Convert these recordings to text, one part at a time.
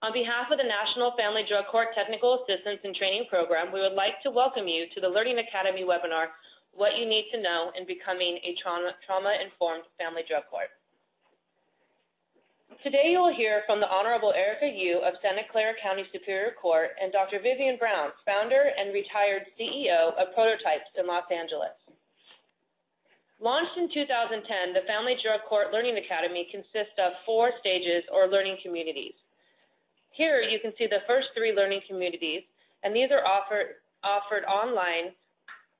On behalf of the National Family Drug Court Technical Assistance and Training Program, we would like to welcome you to the Learning Academy webinar, What You Need to Know in Becoming a Trauma-Informed Family Drug Court. Today you will hear from the Honorable Erica Yew of Santa Clara County Superior Court and Dr. Vivian Brown, founder and retired CEO of Prototypes in Los Angeles. Launched in 2010, the Family Drug Court Learning Academy consists of four stages or learning communities. Here you can see the first three learning communities, and these are offered, offered online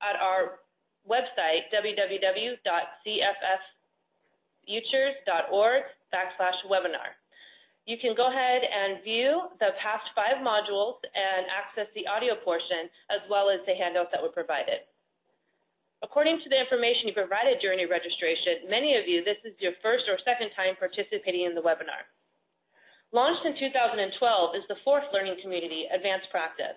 at our website, www.cffutures.org backslash webinar. You can go ahead and view the past five modules and access the audio portion as well as the handouts that were provided. According to the information you provided during your registration, many of you, this is your first or second time participating in the webinar. Launched in 2012 is the fourth learning community, Advanced Practice.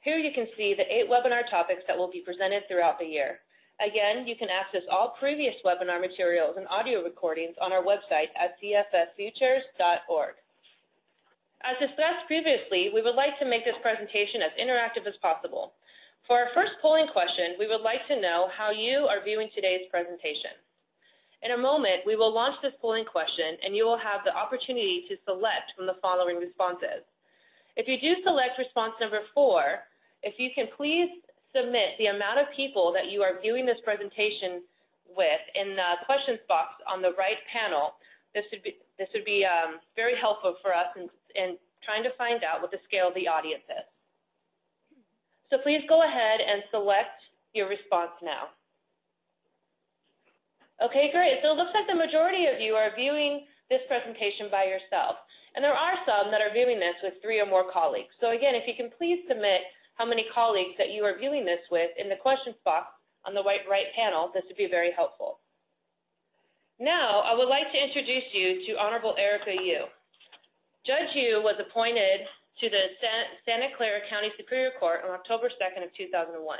Here you can see the eight webinar topics that will be presented throughout the year. Again, you can access all previous webinar materials and audio recordings on our website at cffutures.org. As discussed previously, we would like to make this presentation as interactive as possible. For our first polling question, we would like to know how you are viewing today's presentation. In a moment, we will launch this polling question and you will have the opportunity to select from the following responses. If you do select response number four, if you can please submit the amount of people that you are viewing this presentation with in the questions box on the right panel. This would be, this would be um, very helpful for us in, in trying to find out what the scale of the audience is. So please go ahead and select your response now. Okay, great. So it looks like the majority of you are viewing this presentation by yourself. And there are some that are viewing this with three or more colleagues. So again, if you can please submit how many colleagues that you are viewing this with in the questions box on the right, panel, this would be very helpful. Now, I would like to introduce you to Honorable Erica Yew. Judge Yew was appointed to the Santa Clara County Superior Court on October 2nd of 2001.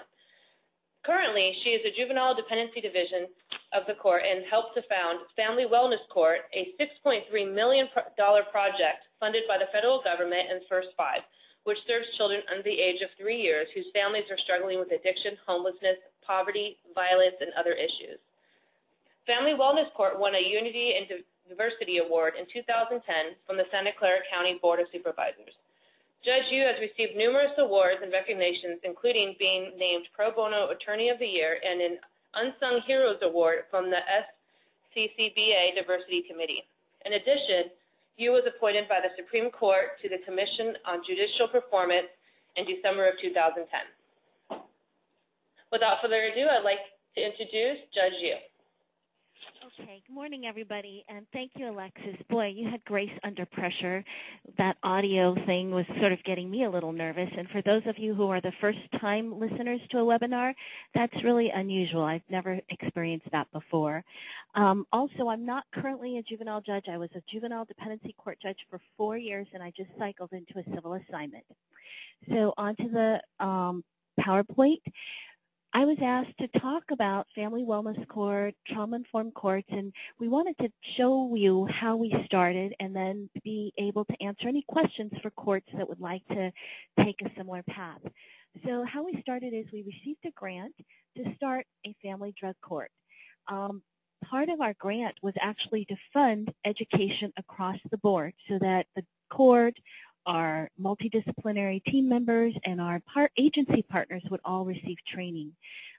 Currently, she is the Juvenile Dependency Division of the court and helped to found Family Wellness Court, a $6.3 million project funded by the federal government and First Five, which serves children under the age of three years whose families are struggling with addiction, homelessness, poverty, violence, and other issues. Family Wellness Court won a Unity and Diversity Award in 2010 from the Santa Clara County Board of Supervisors. Judge Yew has received numerous awards and recognitions, including being named Pro Bono Attorney of the Year and an Unsung Heroes Award from the SCCBA Diversity Committee. In addition, Yew was appointed by the Supreme Court to the Commission on Judicial Performance in December of 2010. Without further ado, I'd like to introduce Judge Yew. Okay, good morning everybody, and thank you Alexis. Boy, you had grace under pressure. That audio thing was sort of getting me a little nervous, and for those of you who are the first time listeners to a webinar, that's really unusual. I've never experienced that before. Um, also, I'm not currently a juvenile judge. I was a juvenile dependency court judge for four years, and I just cycled into a civil assignment. So onto the um, PowerPoint. I was asked to talk about Family Wellness Court, trauma-informed courts, and we wanted to show you how we started and then be able to answer any questions for courts that would like to take a similar path. So how we started is we received a grant to start a family drug court. Um, part of our grant was actually to fund education across the board so that the court, our multidisciplinary team members and our agency partners would all receive training.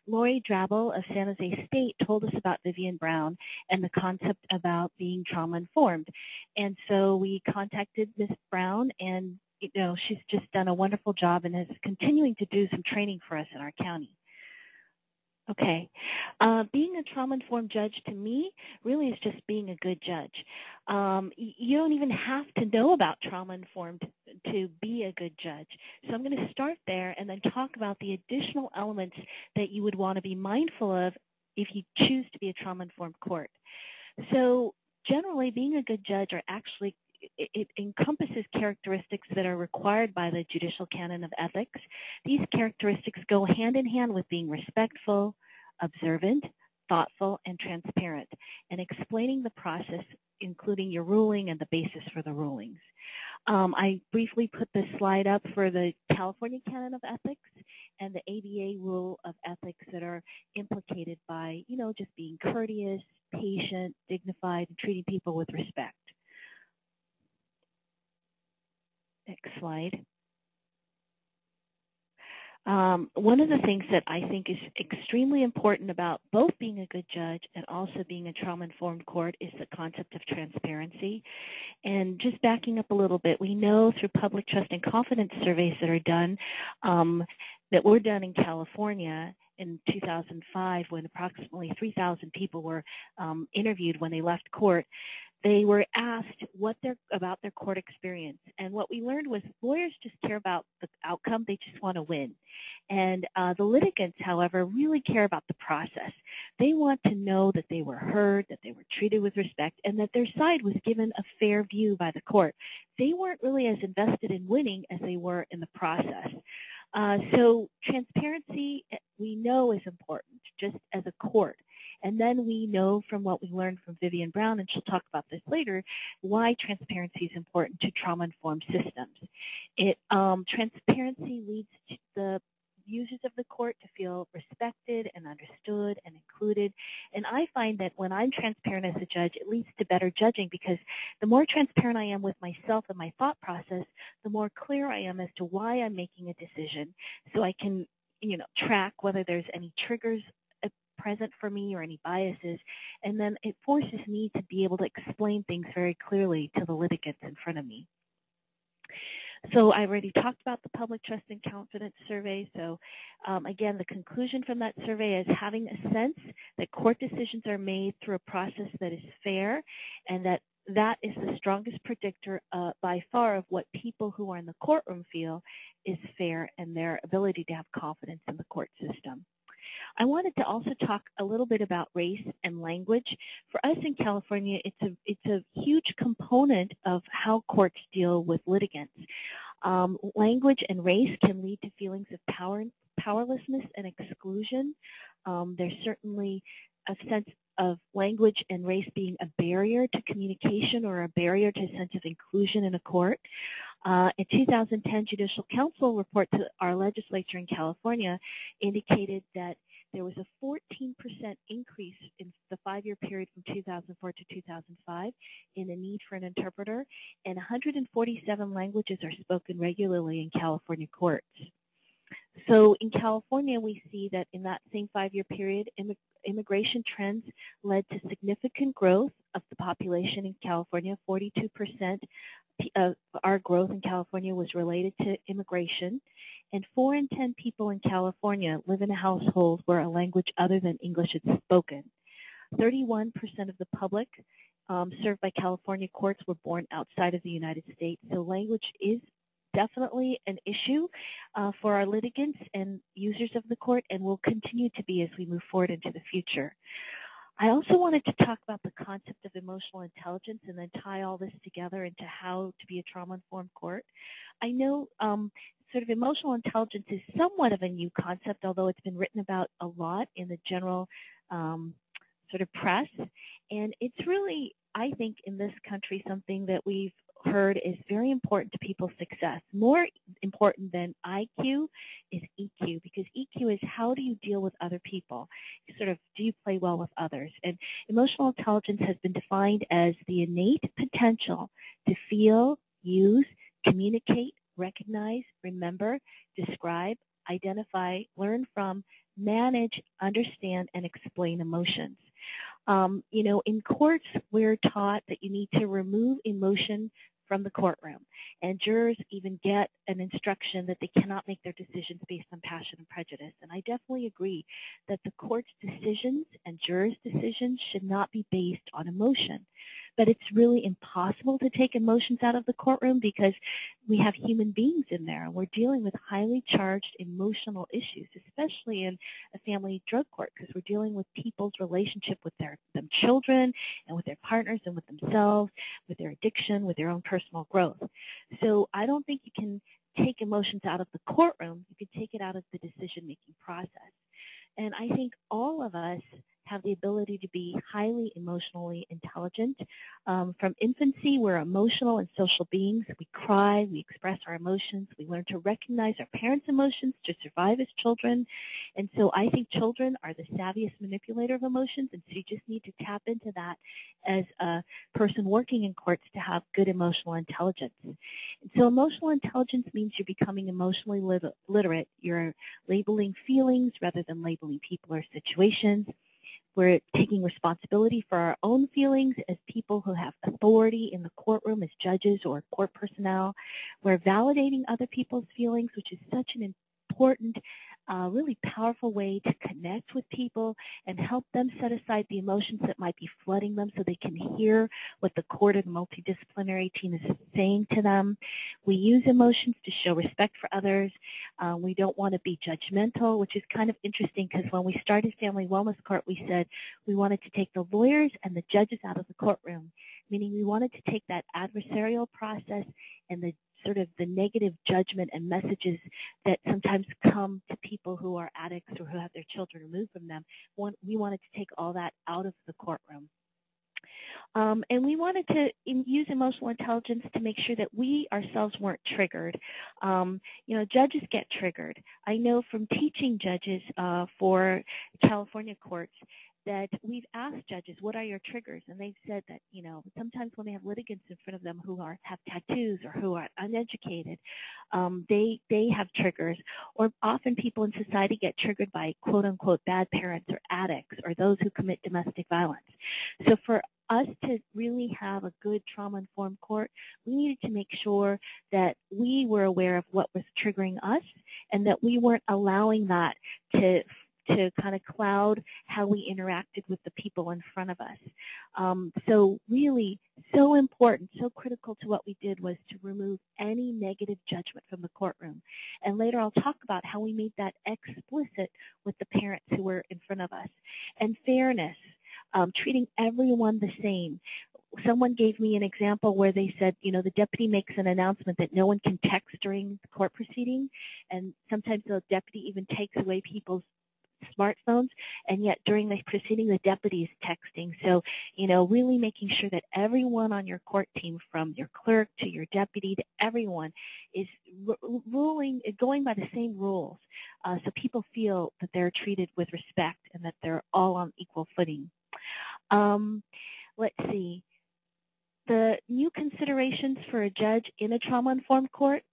Lori Drabble of San Jose State told us about Vivian Brown and the concept about being trauma-informed. And so we contacted Ms. Brown and you know, she's just done a wonderful job and is continuing to do some training for us in our county. Okay. Uh, being a trauma-informed judge to me really is just being a good judge. Um, you don't even have to know about trauma-informed to be a good judge. So I'm going to start there and then talk about the additional elements that you would want to be mindful of if you choose to be a trauma-informed court. So generally, being a good judge are actually it, encompasses characteristics that are required by the judicial canon of ethics. These characteristics go hand in hand with being respectful, observant, thoughtful, and transparent, and explaining the process including your ruling and the basis for the rulings. Um, I briefly put this slide up for the California Canon of Ethics and the ABA rule of ethics that are implicated by, you know, just being courteous, patient, dignified, and treating people with respect. Next slide. Um, one of the things that I think is extremely important about both being a good judge and also being a trauma-informed court is the concept of transparency. And just backing up a little bit, we know through public trust and confidence surveys that are done, um, that were done in California in 2005 when approximately 3,000 people were um, interviewed when they left court, they were asked what their about their court experience. And what we learned was lawyers just care about the outcome. They just want to win. And uh, the litigants however really care about the process. They want to know that they were heard that they were treated with respect and that their side was given a fair view by the court. They weren't really as invested in winning as they were in the process. Uh, so transparency eh, we know is important just as a court and then we know from what we learned from Vivian Brown, and she'll talk about this later, why transparency is important to trauma-informed systems. It um, Transparency leads to the users of the court to feel respected and understood and included. And I find that when I'm transparent as a judge, it leads to better judging because the more transparent I am with myself and my thought process, the more clear I am as to why I'm making a decision so I can you know, track whether there's any triggers present for me or any biases. And then it forces me to be able to explain things very clearly to the litigants in front of me. So I already talked about the public trust and confidence survey. So um, again, the conclusion from that survey is having a sense that court decisions are made through a process that is fair and that that is the strongest predictor uh, by far of what people who are in the courtroom feel is fair and their ability to have confidence in the court system. I wanted to also talk a little bit about race and language. For us in California, it's a, it's a huge component of how courts deal with litigants. Um, language and race can lead to feelings of power, powerlessness and exclusion. Um, there's certainly a sense of language and race being a barrier to communication or a barrier to a sense of inclusion in a court. Uh, a 2010 Judicial Council report to our legislature in California indicated that there was a 14% increase in the five-year period from 2004 to 2005 in the need for an interpreter, and 147 languages are spoken regularly in California courts. So in California, we see that in that same five-year period, immigration trends led to significant growth of the population in California. 42% of our growth in California was related to immigration. And 4 in 10 people in California live in a household where a language other than English is spoken. 31% of the public um, served by California courts were born outside of the United States. So language is definitely an issue uh, for our litigants and users of the court and will continue to be as we move forward into the future. I also wanted to talk about the concept of emotional intelligence and then tie all this together into how to be a trauma-informed court. I know um, sort of emotional intelligence is somewhat of a new concept, although it's been written about a lot in the general um, sort of press. And it's really, I think, in this country something that we've heard is very important to people's success. More important than IQ is EQ because EQ is how do you deal with other people? Sort of do you play well with others? And emotional intelligence has been defined as the innate potential to feel, use, communicate, recognize, remember, describe, identify, learn from, manage, understand, and explain emotions. Um, you know, in courts, we're taught that you need to remove emotion from the courtroom. And jurors even get an instruction that they cannot make their decisions based on passion and prejudice. And I definitely agree that the court's decisions and jurors' decisions should not be based on emotion. But it's really impossible to take emotions out of the courtroom because we have human beings in there and we're dealing with highly charged emotional issues, especially in a family drug court because we're dealing with people's relationship with their them children and with their partners and with themselves, with their addiction, with their own personal growth. So I don't think you can take emotions out of the courtroom. You can take it out of the decision-making process. And I think all of us have the ability to be highly emotionally intelligent. Um, from infancy, we're emotional and social beings. We cry, we express our emotions, we learn to recognize our parents' emotions to survive as children. And so I think children are the savviest manipulator of emotions, and so you just need to tap into that as a person working in courts to have good emotional intelligence. And so emotional intelligence means you're becoming emotionally literate. You're labeling feelings rather than labeling people or situations. We're taking responsibility for our own feelings as people who have authority in the courtroom as judges or court personnel. We're validating other people's feelings, which is such an important a really powerful way to connect with people and help them set aside the emotions that might be flooding them so they can hear what the court and multidisciplinary team is saying to them. We use emotions to show respect for others. Uh, we don't want to be judgmental, which is kind of interesting because when we started Family Wellness Court, we said we wanted to take the lawyers and the judges out of the courtroom, meaning we wanted to take that adversarial process and the sort of the negative judgment and messages that sometimes come to people who are addicts or who have their children removed from them. We wanted to take all that out of the courtroom. Um, and we wanted to use emotional intelligence to make sure that we ourselves weren't triggered. Um, you know, judges get triggered. I know from teaching judges uh, for California courts that we've asked judges, what are your triggers? And they've said that, you know, sometimes when they have litigants in front of them who are have tattoos or who are uneducated, um, they they have triggers. Or often people in society get triggered by quote unquote bad parents or addicts or those who commit domestic violence. So for us to really have a good trauma-informed court, we needed to make sure that we were aware of what was triggering us and that we weren't allowing that to to kind of cloud how we interacted with the people in front of us. Um, so really, so important, so critical to what we did was to remove any negative judgment from the courtroom. And later I'll talk about how we made that explicit with the parents who were in front of us. And fairness, um, treating everyone the same someone gave me an example where they said, you know, the deputy makes an announcement that no one can text during the court proceeding, and sometimes the deputy even takes away people's smartphones, and yet during the proceeding, the deputy is texting. So, you know, really making sure that everyone on your court team, from your clerk to your deputy to everyone, is ruling, going by the same rules, uh, so people feel that they're treated with respect and that they're all on equal footing. Um, let's see. The new considerations for a judge in a trauma-informed court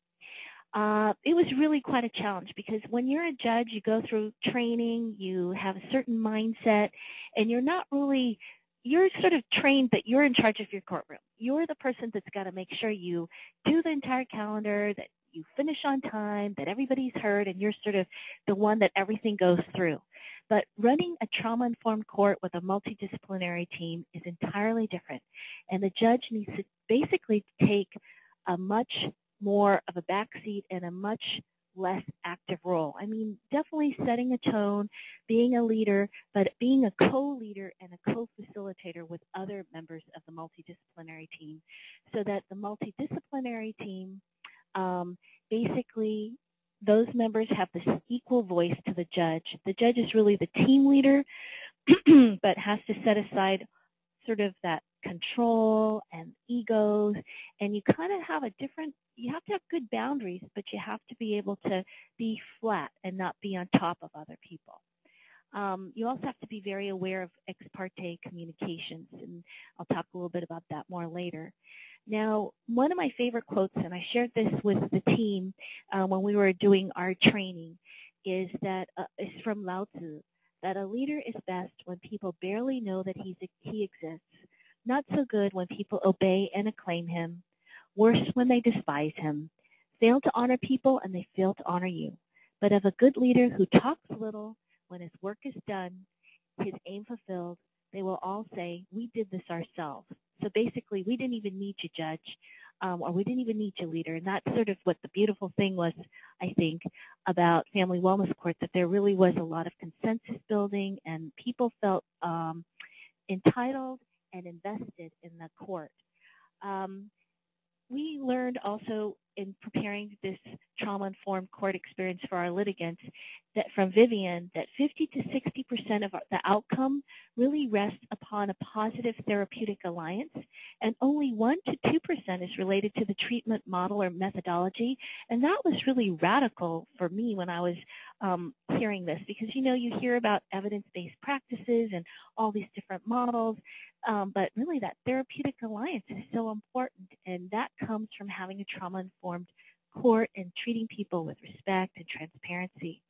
uh, it was really quite a challenge because when you're a judge, you go through training, you have a certain mindset, and you're not really, you're sort of trained that you're in charge of your courtroom. You're the person that's got to make sure you do the entire calendar, that you finish on time, that everybody's heard, and you're sort of the one that everything goes through. But running a trauma-informed court with a multidisciplinary team is entirely different. And the judge needs to basically take a much more of a backseat and a much less active role. I mean, definitely setting a tone, being a leader, but being a co-leader and a co-facilitator with other members of the multidisciplinary team so that the multidisciplinary team um, basically those members have this equal voice to the judge. The judge is really the team leader, but has to set aside sort of that control and egos, and you kind of have a different you have to have good boundaries, but you have to be able to be flat and not be on top of other people. Um, you also have to be very aware of ex parte communications, and I'll talk a little bit about that more later. Now, one of my favorite quotes, and I shared this with the team uh, when we were doing our training, is that uh, from Lao Tzu, that a leader is best when people barely know that he's, he exists, not so good when people obey and acclaim him, worse when they despise him, fail to honor people, and they fail to honor you. But of a good leader who talks little, when his work is done, his aim fulfilled, they will all say, we did this ourselves. So basically, we didn't even need you, Judge, um, or we didn't even need you, leader. And that's sort of what the beautiful thing was, I think, about Family Wellness Court, that there really was a lot of consensus building and people felt um, entitled and invested in the court. Um, we learned also in preparing this trauma-informed court experience for our litigants that from Vivian that 50 to 60 percent of the outcome really rests upon a positive therapeutic alliance, and only 1 to 2 percent is related to the treatment model or methodology. And that was really radical for me when I was um, hearing this because, you know, you hear about evidence-based practices and all these different models, um, but really that therapeutic alliance is so important, and that comes from having a trauma-informed court and treating people with respect and transparency.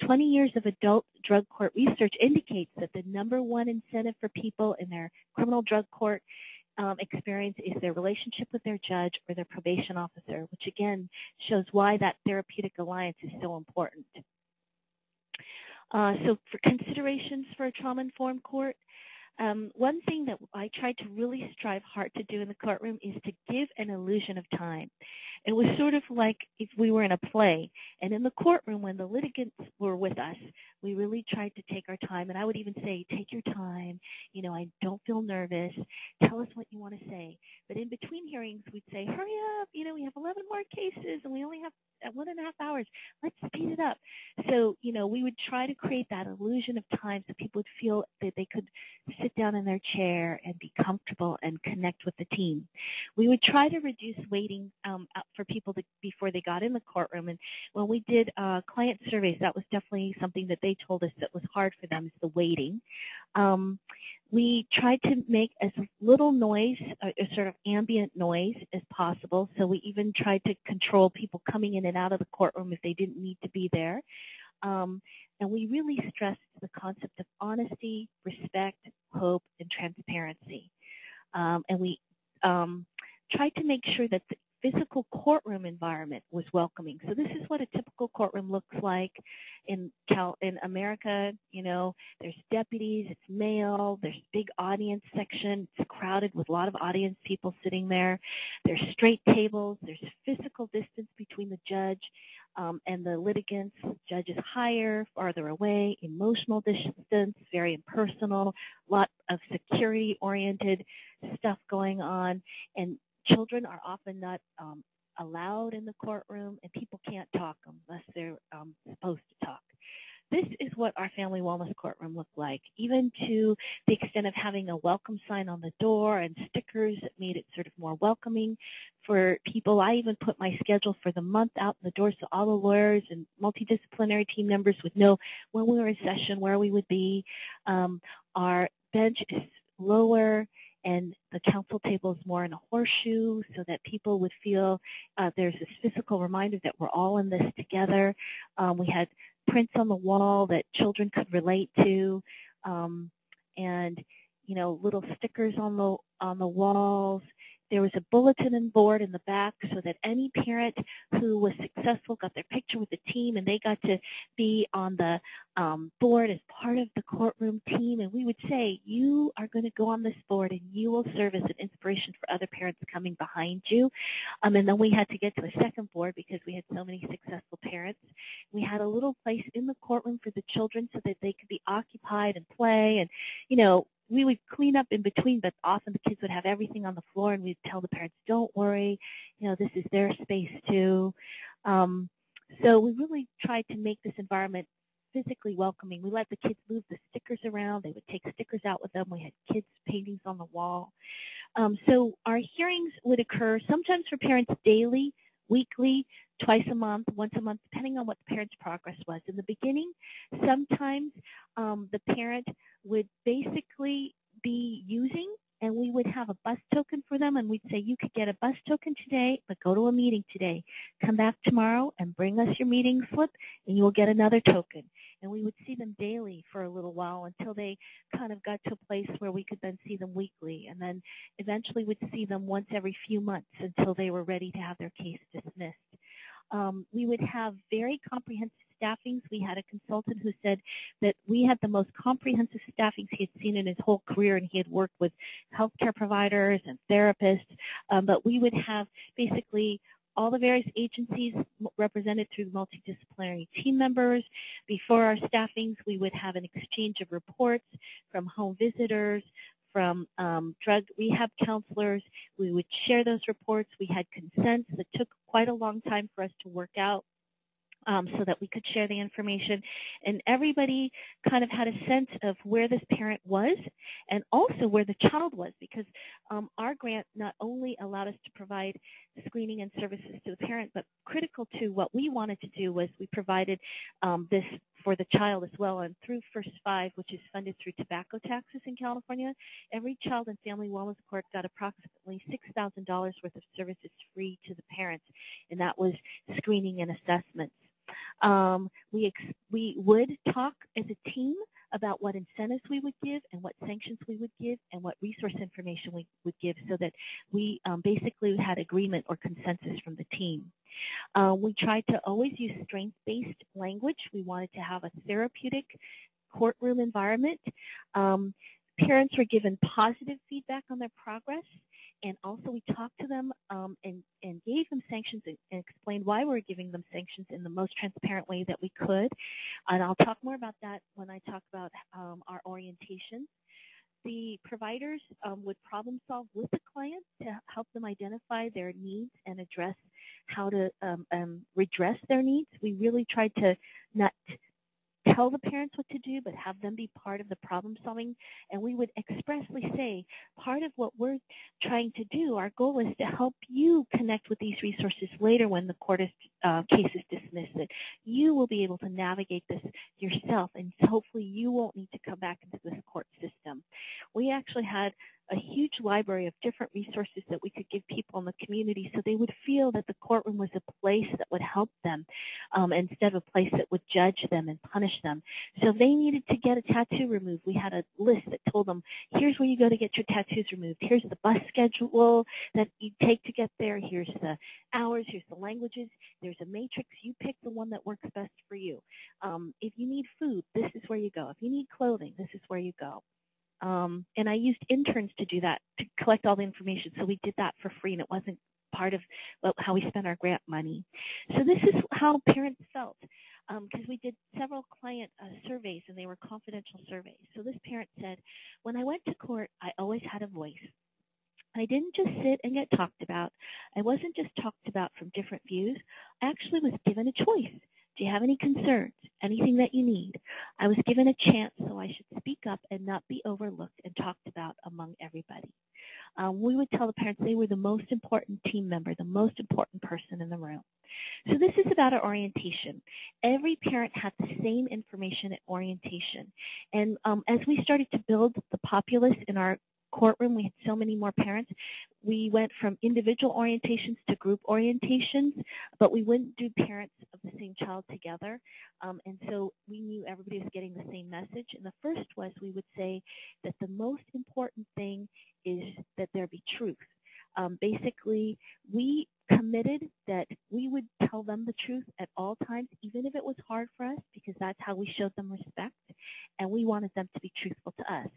20 years of adult drug court research indicates that the number one incentive for people in their criminal drug court um, experience is their relationship with their judge or their probation officer, which again shows why that therapeutic alliance is so important. Uh, so for considerations for a trauma-informed court, um, one thing that I tried to really strive hard to do in the courtroom is to give an illusion of time. It was sort of like if we were in a play. And in the courtroom, when the litigants were with us, we really tried to take our time. And I would even say, take your time. You know, I don't feel nervous. Tell us what you want to say. But in between hearings, we'd say, hurry up. You know, we have 11 more cases and we only have at one and a half hours. Let's speed it up. So, you know, we would try to create that illusion of time so people would feel that they could sit down in their chair and be comfortable and connect with the team. We would try to reduce waiting um, for people to, before they got in the courtroom. And when we did uh, client surveys, that was definitely something that they told us that was hard for them is the waiting. Um, we tried to make as little noise, a, a sort of ambient noise as possible. So we even tried to control people coming in and out of the courtroom if they didn't need to be there. Um, and we really stressed the concept of honesty, respect, hope, and transparency. Um, and we um, tried to make sure that the, physical courtroom environment was welcoming. So this is what a typical courtroom looks like in Cal in America. You know, there's deputies, it's male, there's big audience section, it's crowded with a lot of audience people sitting there. There's straight tables, there's physical distance between the judge um, and the litigants. Judge is higher, farther away, emotional distance, very impersonal, lot of security-oriented stuff going on, and children are often not um, allowed in the courtroom, and people can't talk unless they're um, supposed to talk. This is what our family wellness courtroom looked like, even to the extent of having a welcome sign on the door and stickers that made it sort of more welcoming for people. I even put my schedule for the month out in the door so all the lawyers and multidisciplinary team members would know when we were in session, where we would be. Um, our bench is lower and the counsel table is more in a horseshoe so that people would feel uh, there's this physical reminder that we're all in this together. Um, we had prints on the wall that children could relate to, um, and you know little stickers on the on the walls there was a bulletin board in the back so that any parent who was successful got their picture with the team and they got to be on the um, board as part of the courtroom team. And we would say, you are going to go on this board and you will serve as an inspiration for other parents coming behind you. Um, and then we had to get to a second board because we had so many successful parents. We had a little place in the courtroom for the children so that they could be occupied and play. And, you know, we would clean up in between, but often the kids would have everything on the floor, and we'd tell the parents, "Don't worry, you know, this is their space too." Um, so we really tried to make this environment physically welcoming. We let the kids move the stickers around. They would take stickers out with them. We had kids' paintings on the wall. Um, so our hearings would occur sometimes for parents daily, weekly, twice a month, once a month, depending on what the parent's progress was. In the beginning, sometimes um, the parent would basically be using and we would have a bus token for them and we'd say you could get a bus token today but go to a meeting today. Come back tomorrow and bring us your meeting slip and you will get another token. And we would see them daily for a little while until they kind of got to a place where we could then see them weekly and then eventually would see them once every few months until they were ready to have their case dismissed um, we would have very comprehensive staffings. We had a consultant who said that we had the most comprehensive staffings he had seen in his whole career, and he had worked with healthcare providers and therapists. Um, but we would have basically all the various agencies represented through multidisciplinary team members. Before our staffings, we would have an exchange of reports from home visitors, from um, drug rehab counselors. We would share those reports. We had consents that took quite a long time for us to work out um, so that we could share the information. And everybody kind of had a sense of where this parent was and also where the child was because um, our grant not only allowed us to provide screening and services to the parent, but critical to what we wanted to do was we provided um, this for the child as well. And through First Five, which is funded through tobacco taxes in California, every child and family wellness court got approximately $6,000 worth of services free to the parents, and that was screening and assessments. Um, we, we would talk as a team about what incentives we would give and what sanctions we would give and what resource information we would give so that we um, basically had agreement or consensus from the team. Uh, we tried to always use strength-based language. We wanted to have a therapeutic courtroom environment. Um, parents were given positive feedback on their progress and also we talked to them um, and, and gave them sanctions and, and, explained why we were giving them sanctions in the most transparent way that we could. And I'll talk more about that when I talk about um, our orientation. The providers um, would problem solve with the client to help them identify their needs and address how to um, um, redress their needs. We really tried to not tell the parents what to do, but have them be part of the problem solving. And we would expressly say, part of what we're trying to do, our goal is to help you connect with these resources later when the court is, uh, case is dismissed, that you will be able to navigate this yourself, and hopefully you won't need to come back into this court system. We actually had a huge library of different resources that we could give people in the community so they would feel that the courtroom was a place that would help them um, instead of a place that would judge them and punish them. So if they needed to get a tattoo removed, we had a list that told them, here's where you go to get your tattoos removed. Here's the bus schedule that you take to get there. Here's the hours. Here's the languages. There's a matrix. You pick the one that works best for you. Um, if you need food, this is where you go. If you need clothing, this is where you go. Um, and I used interns to do that, to collect all the information. So we did that for free, and it wasn't part of how we spent our grant money. So this is how parents felt, because um, we did several client uh, surveys, and they were confidential surveys. So this parent said, when I went to court, I always had a voice. I didn't just sit and get talked about. I wasn't just talked about from different views. I actually was given a choice. Do you have any concerns? Anything that you need? I was given a chance, so I should speak up and not be overlooked and talked about among everybody. Um, we would tell the parents they were the most important team member, the most important person in the room. So this is about our orientation. Every parent had the same information at orientation. And um, as we started to build the populace in our courtroom, we had so many more parents. We went from individual orientations to group orientations, but we wouldn't do parents of the same child together. Um, and so we knew everybody was getting the same message. And the first was we would say that the most important thing is that there be truth. Um, basically, we committed that we would tell them the truth at all times, even if it was hard for us, because that's how we showed them respect, and we wanted them to be truthful to us.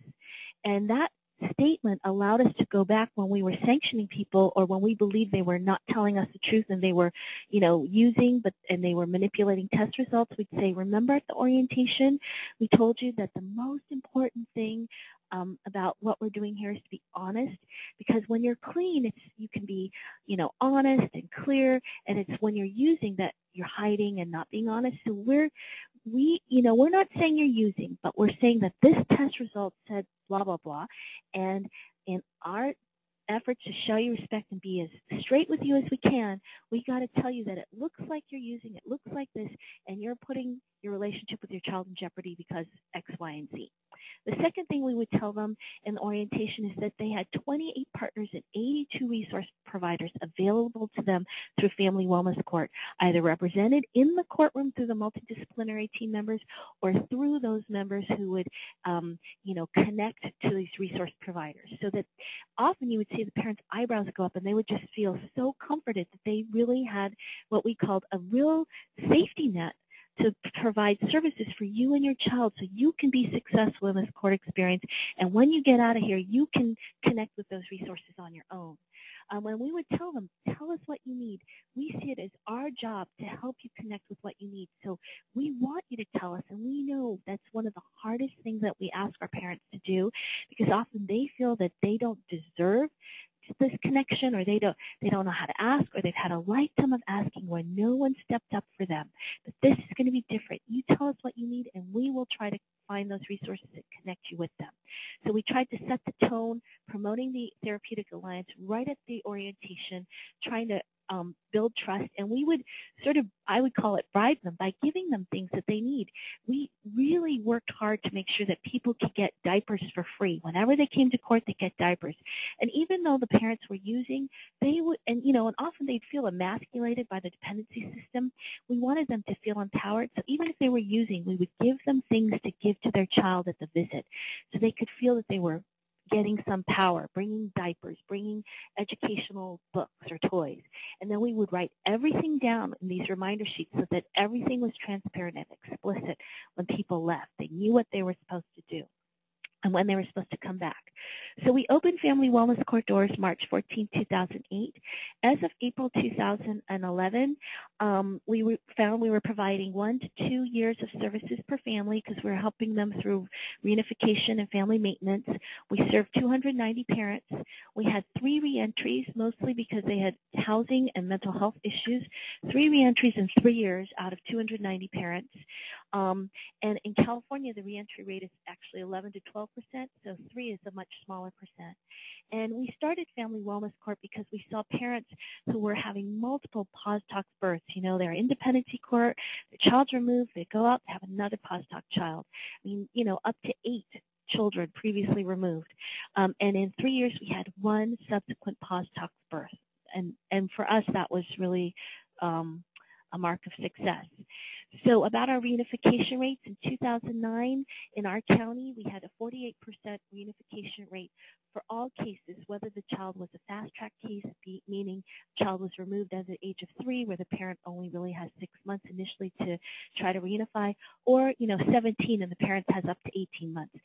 And that statement allowed us to go back when we were sanctioning people or when we believed they were not telling us the truth and they were, you know, using but and they were manipulating test results. We'd say, remember at the orientation, we told you that the most important thing um, about what we're doing here is to be honest because when you're clean, it's, you can be, you know, honest and clear and it's when you're using that you're hiding and not being honest. So we're, we, you know, we're not saying you're using, but we're saying that this test result said blah, blah, blah. And in our effort to show you respect and be as straight with you as we can, we got to tell you that it looks like you're using, it looks like this, and you're putting your relationship with your child in jeopardy because X, Y, and Z. The second thing we would tell them in the orientation is that they had 28 partners and 82 resource providers available to them through Family Wellness Court, either represented in the courtroom through the multidisciplinary team members or through those members who would, um, you know, connect to these resource providers. So that often you would see the parents' eyebrows go up and they would just feel so comforted that they really had what we called a real safety net to provide services for you and your child so you can be successful in this court experience. And when you get out of here, you can connect with those resources on your own. um, and we would tell them, tell us what you need. We see it as our job to help you connect with what you need. So we want you to tell us, and we know that's one of the hardest things that we ask our parents to do because often they feel that they don't deserve this connection or they don't they don't know how to ask or they've had a lifetime of asking where no one stepped up for them. But this is going to be different. You tell us what you need and we will try to find those resources and connect you with them. So we tried to set the tone, promoting the Therapeutic Alliance right at the orientation, trying to um, build trust, and we would sort of, I would call it bribe them by giving them things that they need. We really worked hard to make sure that people could get diapers for free. Whenever they came to court, they get diapers. And even though the parents were using, they would, and you know, and often they'd feel emasculated by the dependency system. We wanted them to feel empowered. So even if they were using, we would give them things to give to their child at the visit so they could feel that they were getting some power, bringing diapers, bringing educational books or toys. And then we would write everything down in these reminder sheets so that everything was transparent and explicit when people left. They knew what they were supposed to do and when they were supposed to come back. So we opened Family Wellness Court doors March 14, 2008. As of April 2011, um, we found we were providing one to two years of services per family because we were helping them through reunification and family maintenance. We served 290 parents. We had three reentries, mostly because they had housing and mental health issues. Three reentries in three years out of 290 parents. Um, and in California, the reentry rate is actually 11 to 12 percent, so three is a much smaller percent. And we started Family Wellness Court because we saw parents who were having multiple pos-tox births. You know, they're in dependency court, the child's removed, they go out, they have another pos-tox child. I mean, you know, up to eight children previously removed. Um, and in three years, we had one subsequent pos-tox birth. And, and for us, that was really um, a mark of success. So about our reunification rates, in 2009 in our county, we had a 48% reunification rate for all cases, whether the child was a fast-track case, meaning the child was removed at the age of three, where the parent only really has six months initially to try to reunify, or you know 17 and the parent has up to 18 months.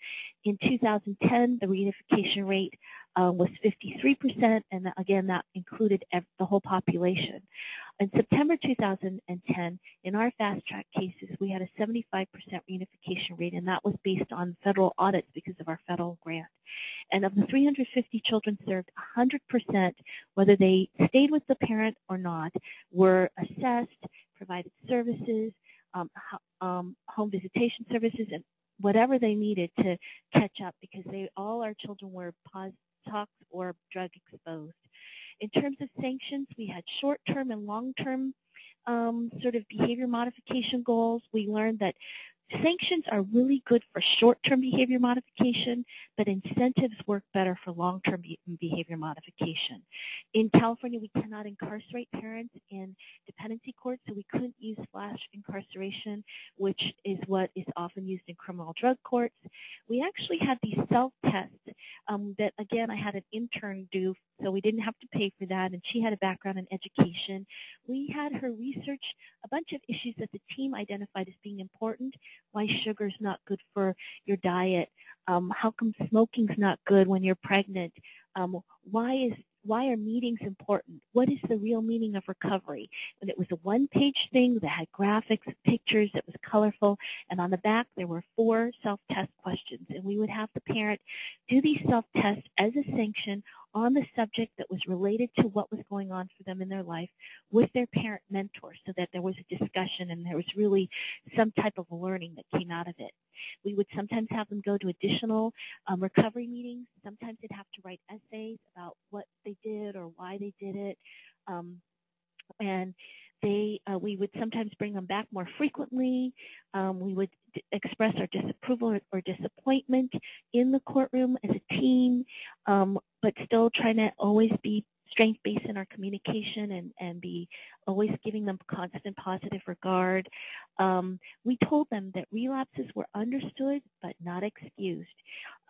In 2010, the reunification rate uh, was 53%, and again, that included the whole population. In September 2010, in our fast-track cases, we had a 75% reunification rate, and that was based on federal audits because of our federal grant. And of the 350 children served, 100%, whether they stayed with the parent or not, were assessed, provided services, um, um, home visitation services, and whatever they needed to catch up because they all our children were tox or drug exposed. In terms of sanctions, we had short-term and long-term um, sort of behavior modification goals. We learned that Sanctions are really good for short-term behavior modification, but incentives work better for long-term behavior modification. In California, we cannot incarcerate parents in dependency court, so we couldn't use flash incarceration, which is what is often used in criminal drug courts. We actually had these self-tests um, that, again, I had an intern do so we didn't have to pay for that, and she had a background in education. We had her research a bunch of issues that the team identified as being important, why sugar's not good for your diet, um, how come smoking's not good when you're pregnant, um, why is why are meetings important? What is the real meaning of recovery? And it was a one-page thing that had graphics, pictures, that was colorful, and on the back there were four self-test questions. And we would have the parent do these self-tests as a sanction on the subject that was related to what was going on for them in their life with their parent mentor so that there was a discussion and there was really some type of learning that came out of it. We would sometimes have them go to additional um, recovery meetings. Sometimes they'd have to write essays about what they did or why they did it. Um, and they, uh, we would sometimes bring them back more frequently. Um, we would express our disapproval or, disappointment in the courtroom as a team, um, but still trying to always be strength-based in our communication and, and be always giving them constant positive regard. Um, we told them that relapses were understood but not excused.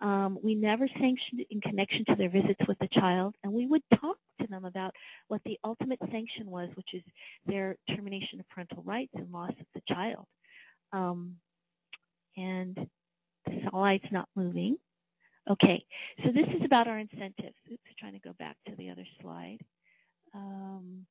Um, we never sanctioned in connection to their visits with the child, and we would talk to them about what the ultimate sanction was, which is their termination of parental rights and loss of the child. Um, and the slide's not moving. Okay, so this is about our incentives. Oops, trying to go back to the other slide. Um,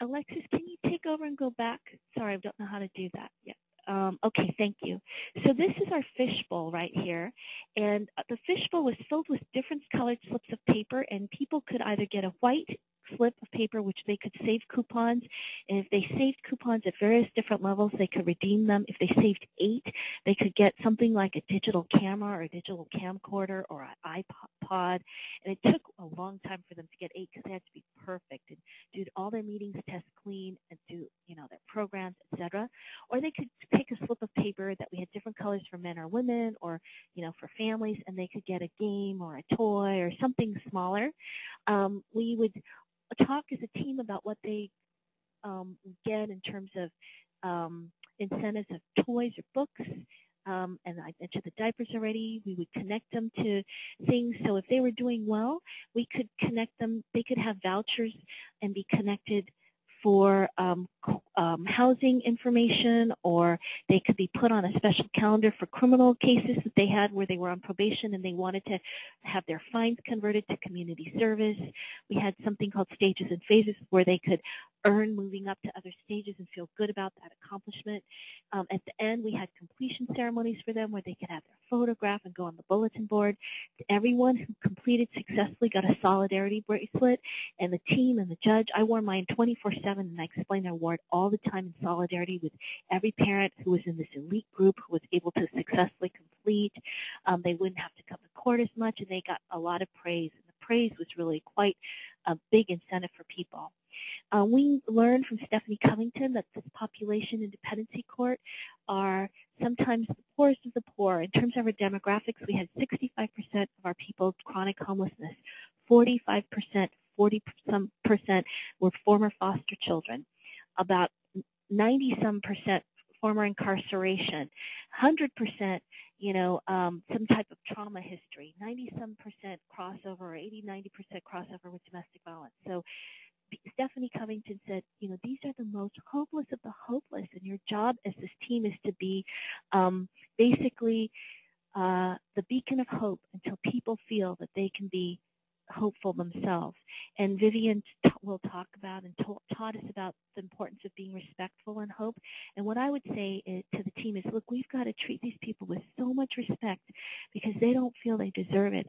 Alexis, can you take over and go back? Sorry, I don't know how to do that yet. Um, okay, thank you. So this is our fishbowl right here. And uh, the fishbowl was filled with different colored slips of paper, and people could either get a white slip of paper which they could save coupons. And if they saved coupons at various different levels, they could redeem them. If they saved eight, they could get something like a digital camera or a digital camcorder or an iPod. And it took a long time for them to get eight because they had to be perfect and do all their meetings test clean and do you know their programs, etc. Or they could take a slip of paper that we had different colors for men or women or you know for families, and they could get a game or a toy or something smaller. Um, we would talk as a team about what they um, get in terms of um, incentives of toys or books. Um, and I mentioned the diapers already. We would connect them to things. So if they were doing well, we could connect them. They could have vouchers and be connected for um, um, housing information or they could be put on a special calendar for criminal cases that they had where they were on probation and they wanted to have their fines converted to community service. We had something called stages and phases where they could earn moving up to other stages and feel good about that accomplishment. Um, at the end, we had completion ceremonies for them where they could have their photograph and go on the bulletin board. Everyone who completed successfully got a solidarity bracelet, and the team and the judge. I wore mine 24/7, and I explained the award all the time in solidarity with every parent who was in this elite group who was able to successfully complete. Um, they wouldn't have to come to court as much, and they got a lot of praise. And the praise was really quite a big incentive for people. Uh, we learned from Stephanie Covington that this population and dependency court are sometimes the poorest of the poor. In terms of our demographics, we had 65% of our people chronic homelessness, 45%, 40 some percent were former foster children, about 90 some percent former incarceration, 100% you know, um, some type of trauma history, 90 some percent crossover, 80, 90 percent crossover with domestic violence. So Stephanie Covington said, you know, these are the most hopeless of the hopeless, and your job as this team is to be um, basically uh, the beacon of hope until people feel that they can be hopeful themselves. And Vivian will talk about and taught us about the importance of being respectful and hope. And what I would say is, to the team is, look, we've got to treat these people with so much respect because they don't feel they deserve it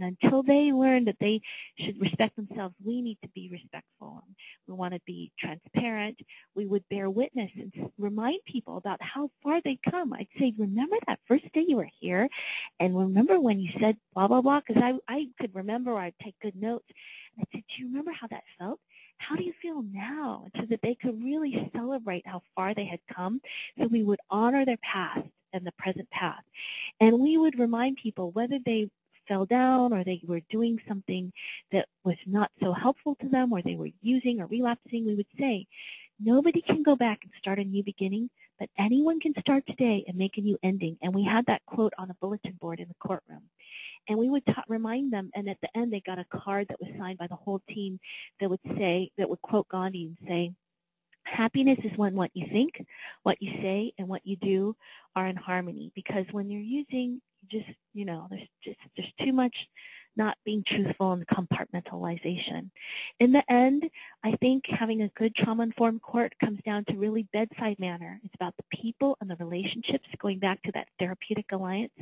and until they learn that they should respect themselves, we need to be respectful. We want to be transparent. We would bear witness and remind people about how far they come. I'd say, remember that first day you were here? And remember when you said blah, blah, blah? Because I, I could remember, I'd take good notes. And I said, do you remember how that felt? How do you feel now? So that they could really celebrate how far they had come. So we would honor their past and the present path. And we would remind people whether they fell down or they were doing something that was not so helpful to them or they were using or relapsing, we would say, nobody can go back and start a new beginning, but anyone can start today and make a new ending. And we had that quote on a bulletin board in the courtroom. And we would remind them, and at the end they got a card that was signed by the whole team that would say, that would quote Gandhi and say, Happiness is when what you think, what you say, and what you do are in harmony. Because when you're using just, you know, there's just there's too much not being truthful and compartmentalization. In the end, I think having a good trauma-informed court comes down to really bedside manner. It's about the people and the relationships, going back to that therapeutic alliance.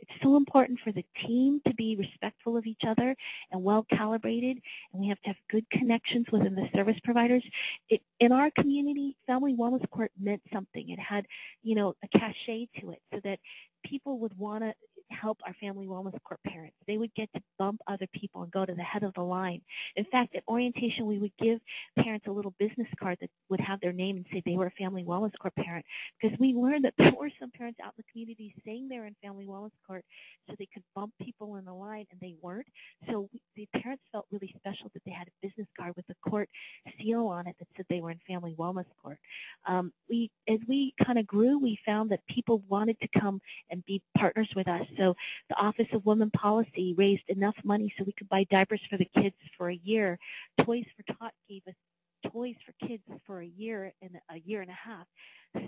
It's so important for the team to be respectful of each other and well-calibrated, and we have to have good connections within the service providers. It, in our community, Family Wellness Court meant something. It had, you know, a cachet to it so that people would want to help our family wellness court parents. They would get to bump other people and go to the head of the line. In fact, at orientation, we would give parents a little business card that would have their name and say they were a family wellness court parent because we learned that there were some parents out in the community saying they were in family wellness court so they could bump people in the line and they weren't. So the parents felt really special that they had a business card with a court seal on it that said they were in family wellness court. Um, we, as we kind of grew, we found that people wanted to come and be partners with us. So the Office of Women Policy raised enough money so we could buy diapers for the kids for a year. Toys for Tot gave us toys for kids for a year and a year and a half.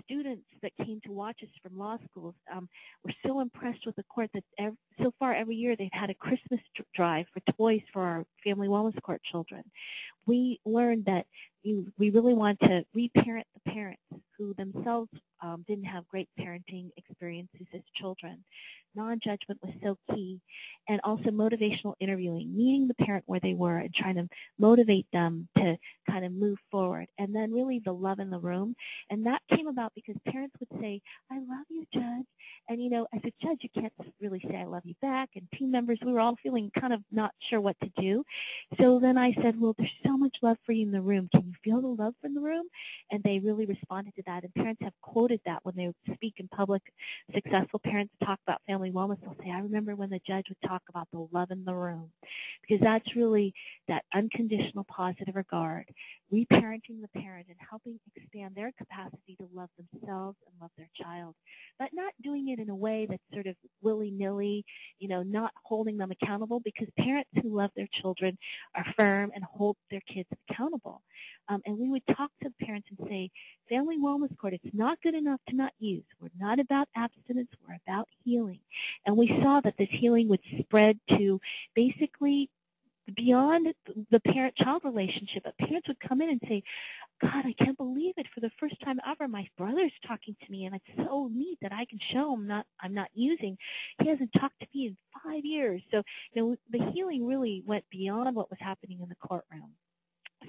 Students that came to watch us from law schools um, were so impressed with the court that so far every year they've had a Christmas drive for toys for our Family Wellness Court children. We learned that you, we really want to reparent parents who themselves um, didn't have great parenting experiences as children. Non-judgment was so key. And also motivational interviewing, meeting the parent where they were and trying to motivate them to kind of move forward. And then really the love in the room. And that came about because parents would say, I love you, Judge. And, you know, as a judge, you can't really say I love you back. And team members, we were all feeling kind of not sure what to do. So then I said, well, there's so much love for you in the room. Can you feel the love from the room? And they really responded to that. And parents have quoted that when they speak in public. Successful parents talk about family wellness. They'll say, I remember when the judge would talk about the love in the room. Because that's really that unconditional positive regard, reparenting the parent and helping expand their capacity to love themselves and love their child. But not doing it in a way that's sort of willy-nilly, you know, not holding them accountable because parents who love their children are firm and hold their kids accountable. Um, and we would talk to parents and say, Family Wellness Court, it's not good enough to not use. We're not about abstinence. We're about healing. And we saw that this healing would spread to basically beyond the parent-child relationship. But parents would come in and say, God, I can't believe it. For the first time ever, my brother's talking to me, and it's so neat that I can show him not I'm not using. He hasn't talked to me in five years. So, you know, the healing really went beyond what was happening in the courtroom.